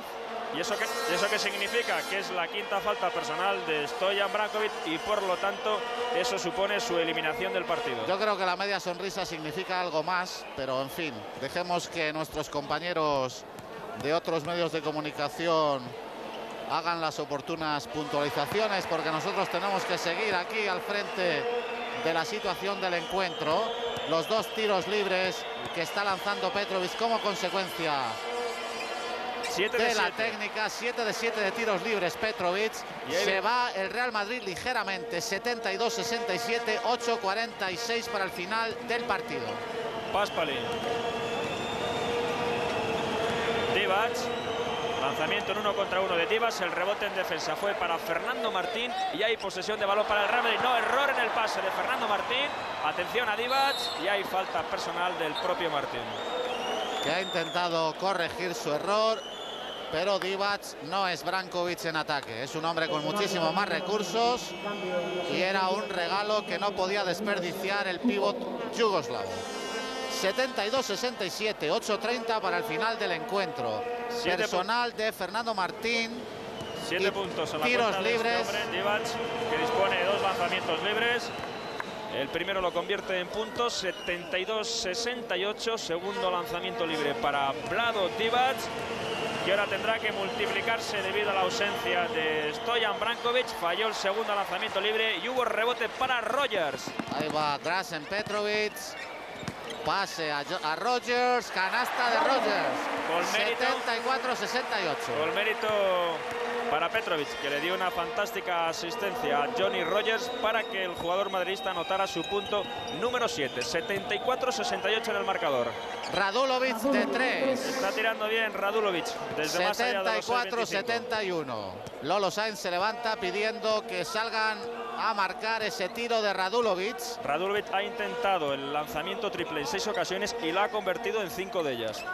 ¿Y eso qué, eso qué significa? Que es la quinta falta personal de Stojan Brankovic y por lo tanto eso supone su eliminación del partido. Yo creo que la media sonrisa significa algo más, pero en fin, dejemos que nuestros compañeros de otros medios de comunicación hagan las oportunas puntualizaciones, porque nosotros tenemos que seguir aquí al frente de la situación del encuentro. Los dos tiros libres que está lanzando Petrovic como consecuencia De de la técnica, 7 de 7 de tiros libres Petrovic. Y Se va el Real Madrid ligeramente, 72-67, 8-46 para el final del partido. Paspali. Divac. Lanzamiento en uno contra uno de Divas. El rebote en defensa fue para Fernando Martín. Y hay posesión de balón para el Real Madrid. No, error en el pase de Fernando Martín. Atención a Divac. Y hay falta personal del propio Martín. Que ha intentado corregir su error. Pero Divac no es Brankovic en ataque. Es un hombre con muchísimo más recursos y era un regalo que no podía desperdiciar el pívot yugoslavo. 72-67, 8-30 para el final del encuentro. Personal de Fernando Martín. Siete puntos en la tiros este libres. hombre, Divac, que dispone de dos lanzamientos libres. El primero lo convierte en puntos, 72-68. Segundo lanzamiento libre para Vlado Divac, que ahora tendrá que multiplicarse debido a la ausencia de Stojan Brankovic. Falló el segundo lanzamiento libre y hubo rebote para Rogers. Ahí va Drasen Petrovic. Pase a, a Rogers. Canasta de Rogers. Con mérito. 74-68. Con mérito para Petrovic, que le dio una fantástica asistencia a Johnny Rogers para que el jugador madridista anotara su punto número 7. 74-68 en el marcador. Radulovic de 3. Está tirando bien Radulovic desde más allá de los 6.25. 74-71. Lolo Sainz se levanta pidiendo que salgan a marcar ese tiro de Radulovic. Radulovic ha intentado el lanzamiento triple en seis ocasiones y lo ha convertido en cinco de ellas.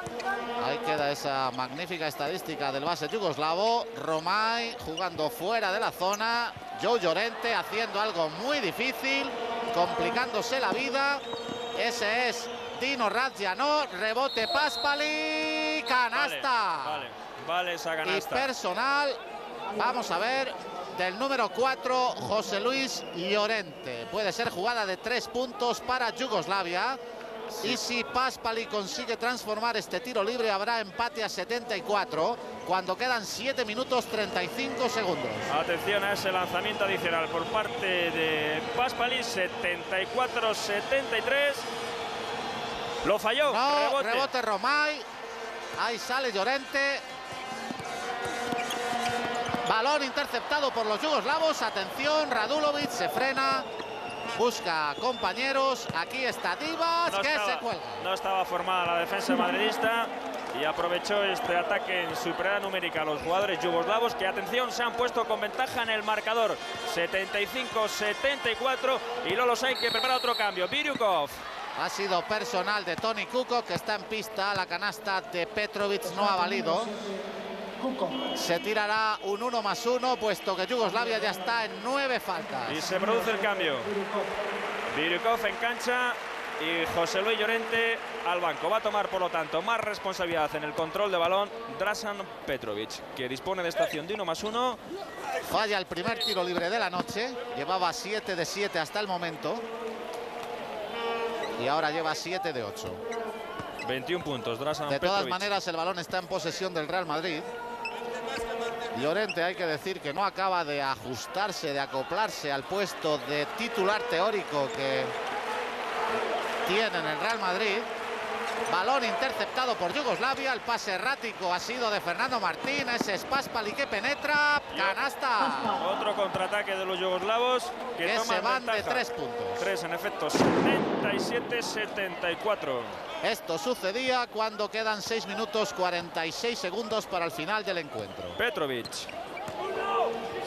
Ahí queda esa magnífica estadística del base yugoslavo. Romay jugando fuera de la zona. Joe Llorente haciendo algo muy difícil, complicándose la vida. Ese es Dino Radjanov. Rebote Paspali. Canasta. Vale, vale, vale esa y canasta. personal, vamos a ver, del número 4, José Luis Llorente. Puede ser jugada de tres puntos para Yugoslavia. Y si Paspali consigue transformar este tiro libre, habrá empate a 74 cuando quedan 7 minutos 35 segundos. Atención a ese lanzamiento adicional por parte de Paspali, 74-73. Lo falló. No, rebote. rebote Romay. Ahí sale Llorente. Balón interceptado por los yugoslavos. Atención, Radulovic se frena. Busca compañeros. Aquí está Divac, No que estaba, se cuelga. no estaba formada la defensa madridista y aprovechó este ataque en superioridad numérica a los jugadores yugoslavos que, atención, se han puesto con ventaja en el marcador 75-74 y Lolo Sainz que prepara otro cambio. Biryukov. Ha sido personal de Tony Kuko, que está en pista. La canasta de Petrovic no ha valido. Se tirará un 1 más 1, puesto que Yugoslavia ya está en nueve faltas. Y se produce el cambio. Biryukov en cancha y José Luis Llorente al banco. Va a tomar, por lo tanto, más responsabilidad en el control de balón Drasan Petrovic, que dispone de estación de 1 más 1. Falla el primer tiro libre de la noche. Llevaba 7 de 7 hasta el momento. Y ahora lleva 7 de 8. 21 puntos, Drasan De todas Petrovic. maneras, el balón está en posesión del Real Madrid. Llorente, hay que decir que no acaba de ajustarse, de acoplarse al puesto de titular teórico que tiene en el Real Madrid. Balón interceptado por Yugoslavia. El pase errático ha sido de Fernando Martín. Ese es Paspali que penetra. Canasta. Otro contraataque de los yugoslavos que, se van de tres puntos. Tres, en efecto, 77-74. Esto sucedía cuando quedan 6 minutos 46 segundos para el final del encuentro. Petrovic.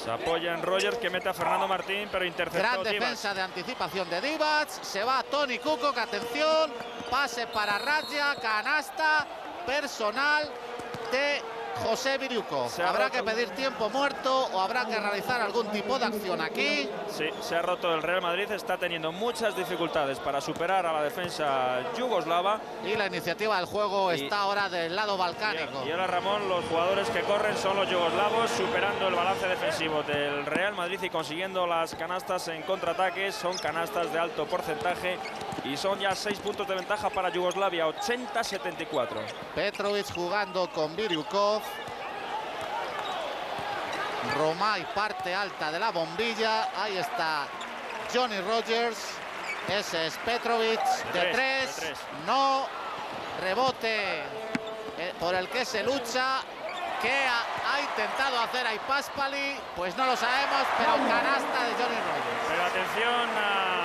Se apoya en Rogers que mete a Fernando Martín, pero interceptó Gran Divac. defensa de anticipación de Divac. Se va Tony Kukoc, atención. Pase para Radja, canasta personal de José Viriuco. Se ha Habrá roto que pedir tiempo muerto o habrá que realizar algún tipo de acción aquí. Sí, se ha roto el Real Madrid, está teniendo muchas dificultades para superar a la defensa yugoslava. Y la iniciativa del juego Y- está ahora del lado balcánico. Y ahora Ramón, los jugadores que corren son los yugoslavos, superando el balance defensivo del Real Madrid y consiguiendo las canastas en contraataques. Son canastas de alto porcentaje y son ya seis puntos de ventaja para Yugoslavia, 80-74. Petrovic jugando con Viriukov. Romay parte alta de la bombilla. Ahí está Johnny Rogers. Ese es Petrovic de tres, tres. de tres. No. Rebote eh, por el que se lucha. ¿Qué ha, ha intentado hacer ahí Paspali? Pues no lo sabemos, pero canasta de Johnny Rogers. Pero atención a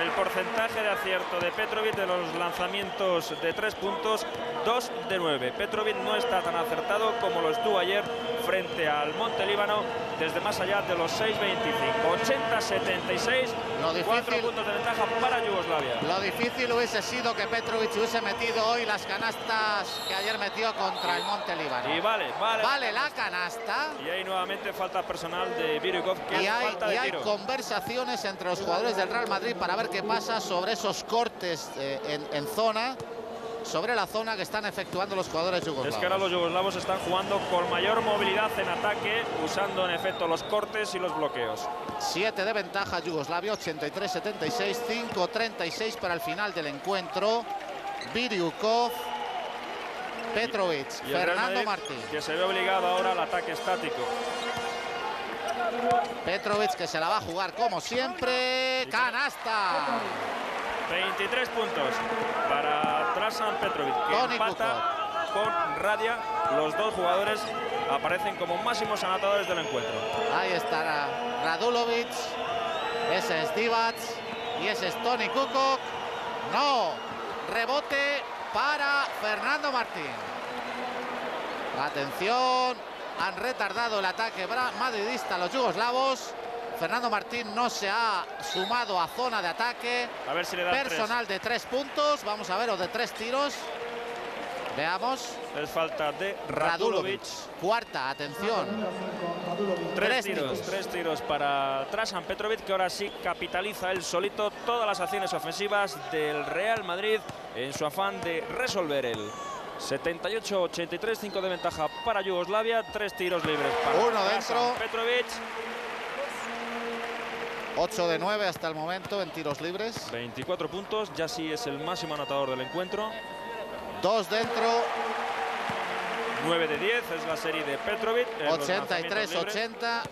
el porcentaje de acierto de Petrovic de los lanzamientos de tres puntos, 2 de 9. Petrovic no está tan acertado como lo estuvo ayer frente al Monte Líbano desde más allá de los 6.25. 80-76, cuatro puntos de ventaja para Yugoslavia. Lo difícil hubiese sido que Petrovic hubiese metido hoy las canastas que ayer metió contra el Monte Líbano. Y vale, vale. Vale la canasta. Y ahí nuevamente falta personal de Virukov que y hay, falta de y hay tiro. conversaciones entre los jugadores del Real Madrid para ver qué pasa sobre esos cortes eh, en, en zona, sobre la zona que están efectuando los jugadores yugoslavos. Es que ahora los yugoslavos están jugando con mayor movilidad en ataque, usando en efecto los cortes y los bloqueos. 7 de ventaja Yugoslavia, 83-76, 5-36 para el final del encuentro. Viriukov, Petrovic, Y Fernando Madrid, Martín. Que se ve obligado ahora al ataque estático. Petrovic que se la va a jugar como siempre. ¡Canasta! 23 puntos para Trasan Petrovic, que Toni empata con Radia. Los dos jugadores aparecen como máximos anotadores del encuentro. Ahí estará Radulovic. Ese es Divac. Y ese es Tony Kukoc. No. Rebote para Fernando Martín. Atención. Han retardado el ataque madridista los yugoslavos. Fernando Martín no se ha sumado a zona de ataque. A ver si le dan Personal de tres puntos. Vamos a ver, o de tres tiros. Veamos. Es falta de Radulovic. Radulovic. Cuarta, atención. Tres Tres tiros, tiros. tres tiros para Trasan Petrovic, que ahora sí capitaliza él solito todas las acciones ofensivas del Real Madrid en su afán de resolver el 78-83, 5 de ventaja para Yugoslavia, tres tiros libres para Uno dentro. Petrovic, 8 de 9 hasta el momento en tiros libres. 24 puntos, ya sí es el máximo anotador del encuentro, Dos dentro, 9 de 10 es la serie de Petrovic. en los lanzamientos libres. 83-80.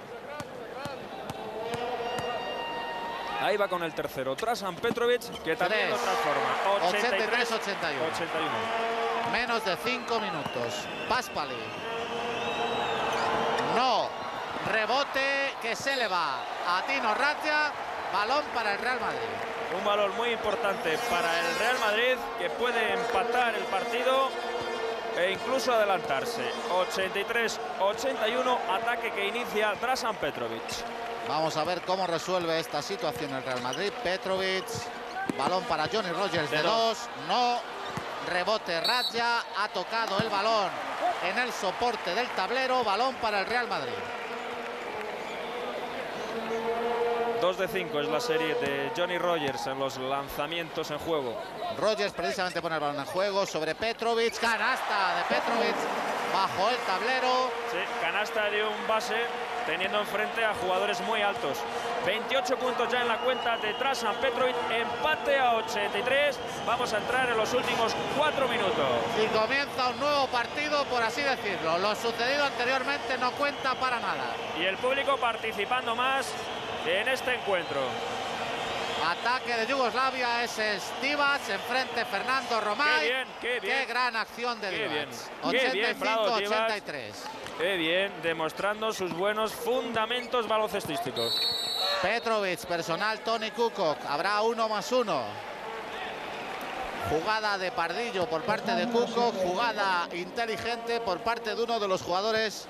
Ahí va con el tercero, Trasan Petrovic, que también lo transforma. 83 83-81. 81. Menos de 5 minutos. Paspali. No. Rebote que se le va a Tino Ratia. Balón para el Real Madrid. Un valor muy importante para el Real Madrid que puede empatar el partido e incluso adelantarse. 83-81, ataque que inicia Drasan Petrovic. Vamos a ver cómo resuelve esta situación el Real Madrid. Petrovic. Balón para Johnny Rogers de De dos. dos. No. Rebote Ratia. Ha tocado el balón en el soporte del tablero. Balón para el Real Madrid. 2 de 5 es la serie de Johnny Rogers en los lanzamientos en juego. Rogers precisamente pone el balón en juego sobre Petrovic. Canasta de Petrovic bajo el tablero. Sí, canasta de un base teniendo enfrente a jugadores muy altos. 28 puntos ya en la cuenta de Drasan Petrovic, empate a 83. Vamos a entrar en los últimos 4 minutos. Y comienza un nuevo partido, por así decirlo. Lo sucedido anteriormente no cuenta para nada. Y el público participando más en este encuentro. Ataque de Yugoslavia, es Divac, enfrente Fernando Romay. Qué bien, qué bien. gran acción de Qué qué Divac. 85-83. Qué bien, demostrando sus buenos fundamentos baloncestísticos. Petrovic, personal Tony Kukoc. Habrá uno más uno. Jugada de Pardillo por parte de Kukoc. Jugada inteligente por parte de uno de los jugadores.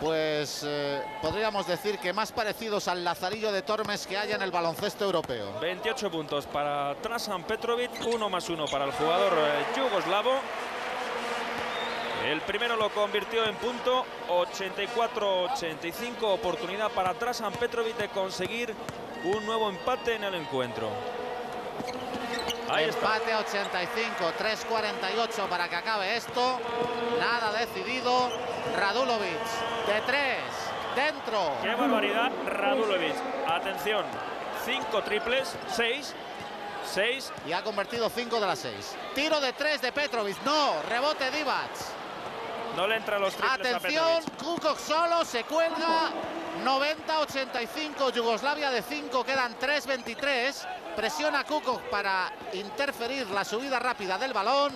Pues eh, podríamos decir que más parecidos al Lazarillo de Tormes que haya en el baloncesto europeo. 28 puntos para Trasan Petrovic, uno más uno para el jugador eh, yugoslavo. El primero lo convirtió en punto, 84-85, oportunidad para Trasan Petrovic de conseguir un nuevo empate en el encuentro. Ahí está. Empate a 85, 3.48 para que acabe esto. Nada decidido. Radulovic de tres, dentro. ¡Qué barbaridad! Radulovic. Atención, cinco triples, seis, seis. Y ha convertido 5 de las 6. Tiro de 3 de Petrovic. No, rebote Divac. No le entran los triples Atención. Kukoc solo se cuelga. 90-85, Yugoslavia de 5, quedan 3-23. Presiona Kukoc para interferir la subida rápida del balón.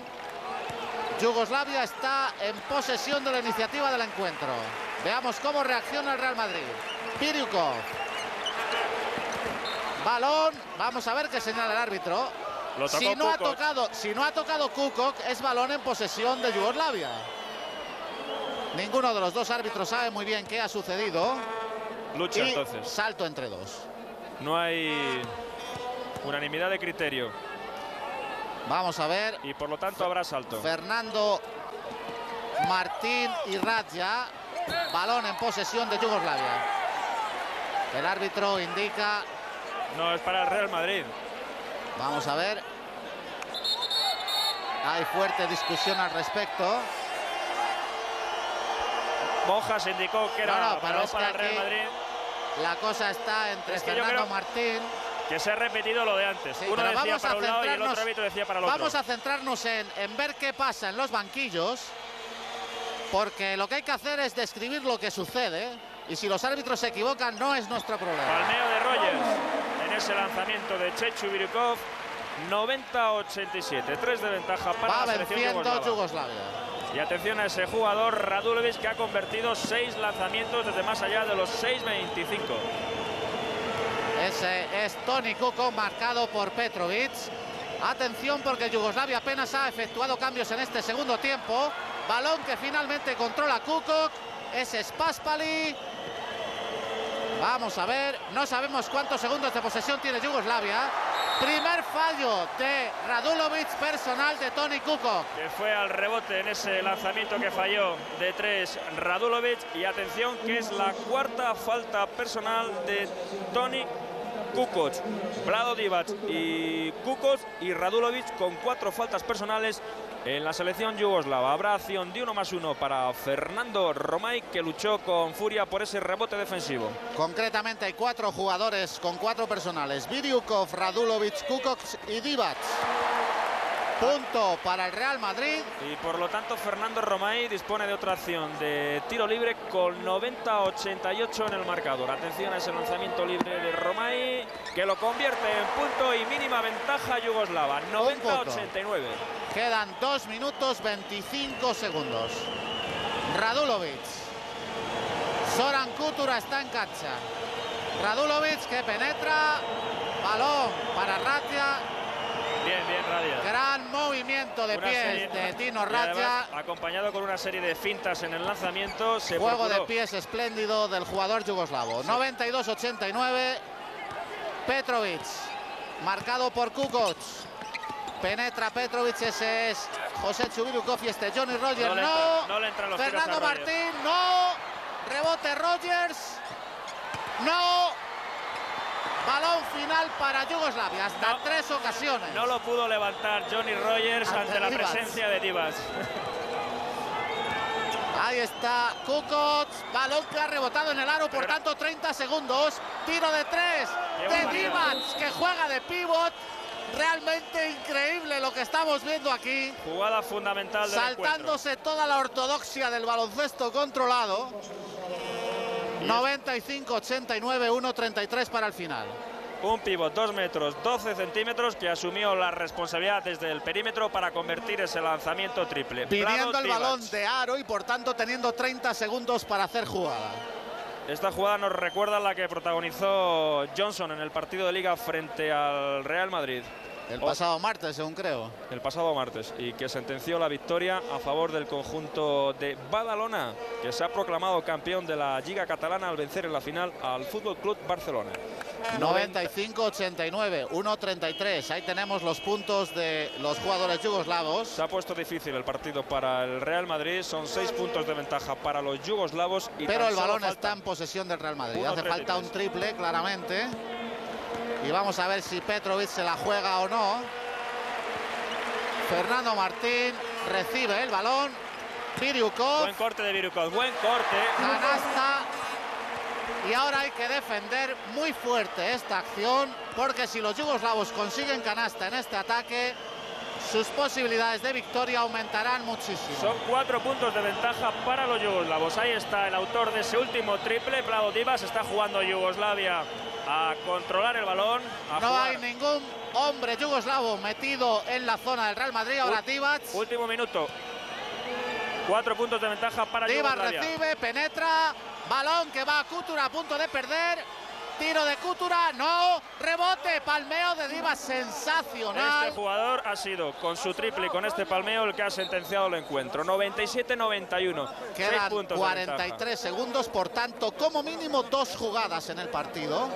Yugoslavia está en posesión de la iniciativa del encuentro. Veamos cómo reacciona el Real Madrid. Piriukov. balón, vamos a ver qué señala el árbitro. Lo si, no ha Kukoc. tocado, si no ha tocado Kukok, es balón en posesión de Yugoslavia. Ninguno de los dos árbitros sabe muy bien qué ha sucedido. Lucha Y entonces. salto entre dos. No hay unanimidad de criterio Vamos a ver. y por lo tanto habrá salto. Fernando Martín y Radja. Balón en posesión de Yugoslavia. El árbitro indica. No es para el Real Madrid. Vamos a ver. Hay fuerte discusión al respecto. Monjas indicó que era No, no, pero balón es para que el Real Madrid, La cosa está entre Es que Fernando Martín. que se ha repetido lo de antes. Sí, Uno decía vamos a para un lado y el centrarnos- otro árbitro decía para el otro. Vamos a centrarnos en, en ver qué pasa en los banquillos. Porque lo que hay que hacer es describir lo que sucede. Y si los árbitros se equivocan, no es nuestro problema. Palmeo de Rogers en ese lanzamiento de Chechu Virukov. 90-87, 3 de ventaja para Va la selección yugoslava. Yugoslavia. Y atención a ese jugador Radulovic que ha convertido 6 lanzamientos desde más allá de los 6-25. Ese es Toni Kukoc marcado por Petrovic. Atención porque Yugoslavia apenas ha efectuado cambios en este segundo tiempo. Balón que finalmente controla Kukoc. Es Spaspali. Vamos a ver. No sabemos cuántos segundos de posesión tiene Yugoslavia. Primer fallo de Radulovic personal de Toni Kukoc. que fue al rebote en ese lanzamiento que falló de tres Radulovic y atención que es la cuarta falta personal de Toni Kukoc, Vlado Divac y Kukoc y Radulovic con cuatro faltas personales en la selección yugoslava. Habrá acción de uno más uno para Fernando Romay que luchó con furia por ese rebote defensivo. Concretamente hay cuatro jugadores con cuatro personales. Viriukov, Radulovic, Kukoc y Divac. Punto para el Real Madrid. Y por lo tanto Fernando Romay dispone de otra acción de tiro libre con 90-88 en el marcador. Atención a ese lanzamiento libre de Romay que lo convierte en punto y mínima ventaja yugoslava. 90-89. Quedan 2 minutos 25 segundos. Radulovic. Soran Kutura está en cancha. Radulovic que penetra. Balón para Ratia. Bien, bien, Radia. Gran movimiento de Una pies serie- de Tino Ratia. acompañado con una serie de fintas en el lanzamiento. Se Juego de pies espléndido del jugador yugoslavo. 92-89. Petrovic. Marcado por Kukoc. Penetra Petrovic. Ese es José Chubirukov y este Johnny Rogers. No le No. entra- no le entran los Fernando Rogers. Martín. No. Rebote Rogers. No. Balón final para Yugoslavia. Hasta No. tres ocasiones. No lo pudo levantar Johnny Rogers Ante ante, la presencia de Divas. Ahí está Kukoc, balón que ha rebotado en el aro, por Pero- tanto 30 segundos, tiro de tres de. Divac que juega de pivot, realmente increíble lo que estamos viendo aquí, Jugada fundamental del encuentro. saltándose toda la ortodoxia del baloncesto controlado. 95-89, 1-33 para el final. Un pivot, 2 metros, 12 centímetros, que asumió la responsabilidad desde el perímetro para convertir ese lanzamiento triple. Pidiendo el Divac. balón de aro y por tanto teniendo 30 segundos para hacer jugada. Esta jugada nos recuerda a la que protagonizó Johnson en el partido de liga frente al Real Madrid El pasado martes, según creo. el pasado martes y que sentenció la victoria a favor del conjunto de Badalona, que se ha proclamado campeón de la Liga Catalana al vencer en la final al Fútbol Club Barcelona. 95-89, 1-33. Ahí tenemos los puntos de los jugadores yugoslavos. Se ha puesto difícil el partido para el Real Madrid, son seis puntos de ventaja para los yugoslavos. Y Pero el balón está en posesión del Real Madrid. 1-33. Hace falta un triple, claramente. Y vamos a ver si Petrovic se la juega o no. Fernando Martín recibe el balón. Viriukov, Buen corte de Virukov, buen corte. canasta. Y ahora hay que defender muy fuerte esta acción, porque si los yugoslavos consiguen canasta en este ataque, sus posibilidades de victoria aumentarán muchísimo. Son cuatro puntos de ventaja para los yugoslavos. Ahí está el autor de ese último triple, Vlado Divas. Está jugando Yugoslavia a controlar el balón. a No jugar. hay ningún hombre yugoslavo metido en la zona del Real Madrid. Ahora Divac. Último minuto. Cuatro puntos de ventaja para Divac Yugoslavia. recibe, penetra. Balón que va a Kutura a punto de perder. Tiro de Cútura, no, rebote, palmeo de Divas, sensacional. Este jugador ha sido con su triple y con este palmeo el que ha sentenciado el encuentro. 97-91. Quedan 43 segundos, por tanto, como mínimo dos jugadas en el partido.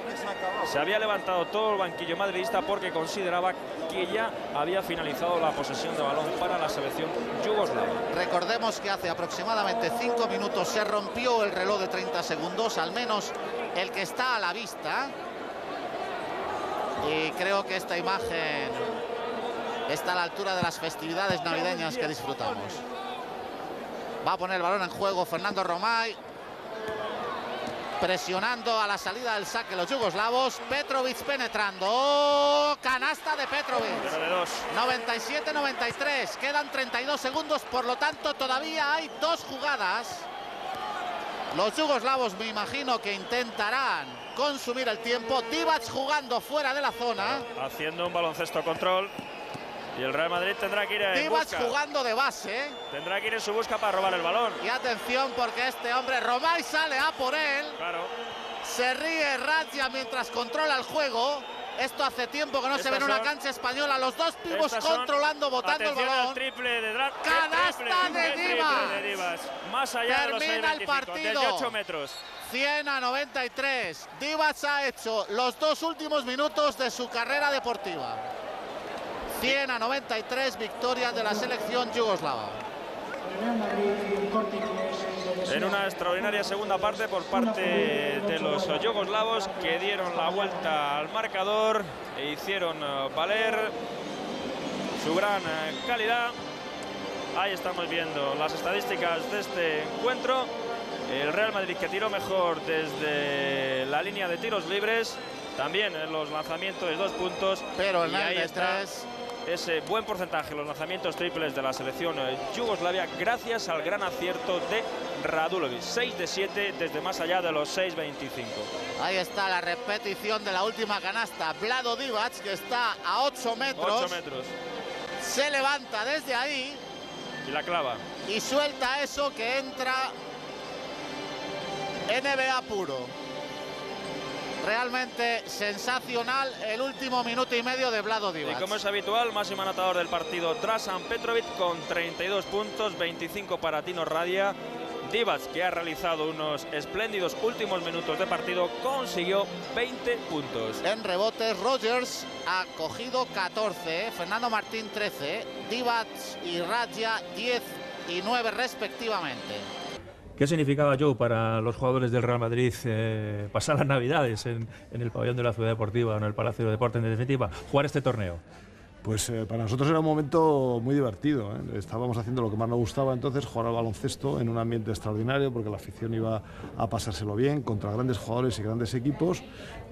Se había levantado todo el banquillo madridista porque consideraba que ya había finalizado la posesión de balón para la selección yugoslava. Recordemos que hace aproximadamente cinco minutos se rompió el reloj de 30 segundos, al menos el que está a la vista. Y creo que esta imagen está a la altura de las festividades navideñas que disfrutamos. Va a poner el balón en juego Fernando Romay. Presionando a la salida del saque los yugoslavos. Petrovic penetrando. ¡Oh! Canasta de Petrovic. 97-93. Quedan 32 segundos. Por lo tanto, todavía hay dos jugadas. Los yugoslavos me imagino que intentarán consumir el tiempo. Divac jugando fuera de la zona. Haciendo un baloncesto control. Y el Real Madrid tendrá que ir en Divac busca. jugando de base. Tendrá que ir en su busca para robar el balón. Y atención porque este hombre, Romay sale a por él. Claro. Se ríe Razzia mientras controla el juego. Esto hace tiempo que no se ve en una cancha española. Los dos pibos controlando, botando el balón. triple de Canasta triple, de Divas. de Divas. Más allá de los Termina el 6.25, partido. desde 8 metros. 100 a 93. Divac ha hecho los dos últimos minutos de su carrera deportiva. 100 a 93, victoria de la selección yugoslava. En una extraordinaria segunda parte por parte de los yugoslavos que dieron la vuelta al marcador e hicieron eh, valer su gran eh, calidad. Ahí estamos viendo las estadísticas de este encuentro. El Real Madrid que tiró mejor desde la línea de tiros libres. También en los lanzamientos de dos puntos. Pero en Y el ahí de está tres. Ese buen porcentaje en los lanzamientos triples de la selección eh, Yugoslavia gracias al gran acierto de Radulovic. 6 de 7 desde más allá de los 6.25. Ahí está la repetición de la última canasta. Vlado Divac, que está a 8 metros. 8 metros. Se levanta desde ahí Y la clava. y suelta eso que entra NBA puro. Realmente sensacional el último minuto y medio de Vlado Y Divac. como es habitual, máximo anotador del partido Drasan Petrovic con 32 puntos, 25 para Tino Radia. Divac, que ha realizado unos espléndidos últimos minutos de partido, consiguió 20 puntos. En rebotes, Rogers ha cogido 14, Fernando Martín 13, Divac y Radja 10 y 9 respectivamente. ¿Qué significaba Joe para los jugadores del Real Madrid eh, pasar las Navidades en, el pabellón de la Ciudad Deportiva o en el Palacio de Deporte, en definitiva, jugar este torneo? Pues eh, para nosotros era un momento muy divertido. ¿eh? Estábamos haciendo lo que más nos gustaba entonces, jugar al baloncesto en un ambiente extraordinario, porque la afición iba a pasárselo bien contra grandes jugadores y grandes equipos.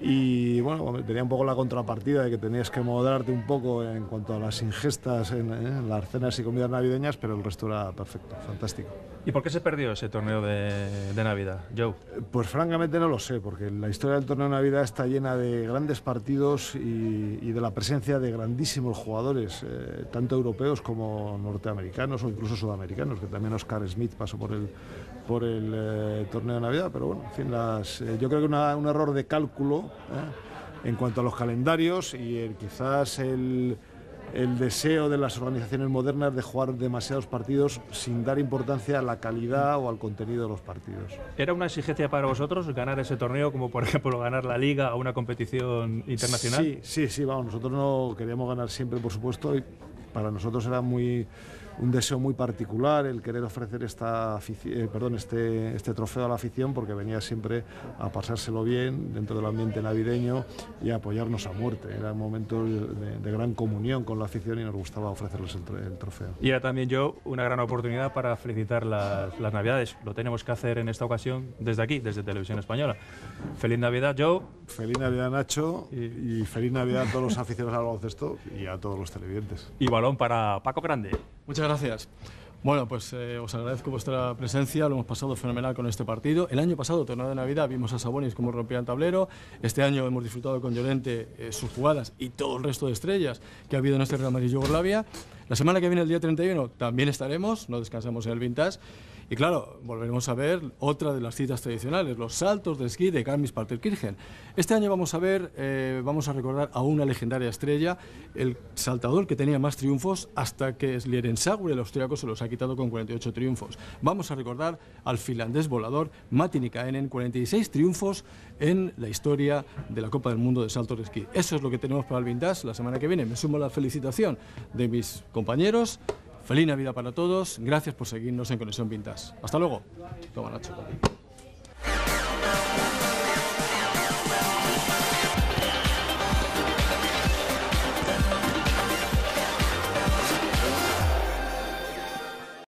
Y bueno, tenía un poco la contrapartida de que tenías que moderarte un poco en cuanto a las ingestas en, en las cenas y comidas navideñas, pero el resto era perfecto, fantástico. ¿Y por qué se perdió ese torneo de, de Navidad, Joe? Pues francamente no lo sé, porque la historia del torneo de Navidad está llena de grandes partidos y, y de la presencia de grandísimos jugadores, eh, tanto europeos como norteamericanos o incluso sudamericanos, que también Oscar Smith pasó por el, por el eh, torneo de Navidad, pero bueno, en fin, las, eh, yo creo que una- un error de cálculo ¿eh? en cuanto a los calendarios y el- quizás el, el deseo de las organizaciones modernas de jugar demasiados partidos sin dar importancia a la calidad o al contenido de los partidos. ¿Era una exigencia para vosotros ganar ese torneo, como por ejemplo ganar la Liga o una competición internacional? Sí, sí, sí, vamos, nosotros no queríamos ganar siempre, por supuesto, y para nosotros era muy un deseo muy particular el querer ofrecer esta eh, perdón, este, este trofeo a la afición porque venía siempre a pasárselo bien dentro del ambiente navideño y a apoyarnos a muerte. Era un momento de, de gran comunión con la afición y nos gustaba ofrecerles el, el trofeo. Y era también yo una gran oportunidad para felicitar las, las Navidades. Lo tenemos que hacer en esta ocasión desde aquí, desde Televisión Española. Feliz Navidad, Joe. Feliz Navidad Nacho y feliz Navidad a todos los aficionados al baloncesto y a todos los televidentes. Y balón para Paco Grande. Muchas gracias. Bueno, pues eh, os agradezco vuestra presencia, lo hemos pasado fenomenal con este partido. El año pasado, torneo de Navidad, vimos a Sabonis cómo rompía el tablero. Este año hemos disfrutado con Llorente eh, sus jugadas y todo el resto de estrellas que ha habido en este Real Madrid Yugoslavia. La semana que viene, el día 31, también estaremos, no descansamos en el Vintage. Y claro, volveremos a ver otra de las citas tradicionales, los saltos de esquí de Garmisch-Partenkirchen. Este año vamos a ver, eh, vamos a recordar a una legendaria estrella, el saltador que tenía más triunfos hasta que Slierensagur, el austriaco, se los ha quitado con 48 triunfos. Vamos a recordar al finlandés volador Matti Nikainen, 46 triunfos en la historia de la Copa del Mundo de saltos de esquí. Eso es lo que tenemos para el Vintage la semana que viene. Me sumo a la felicitación de mis compañeros. Feliz Navidad para todos. Gracias por seguirnos en Conexión Vintage. Hasta luego. Toma, Nacho.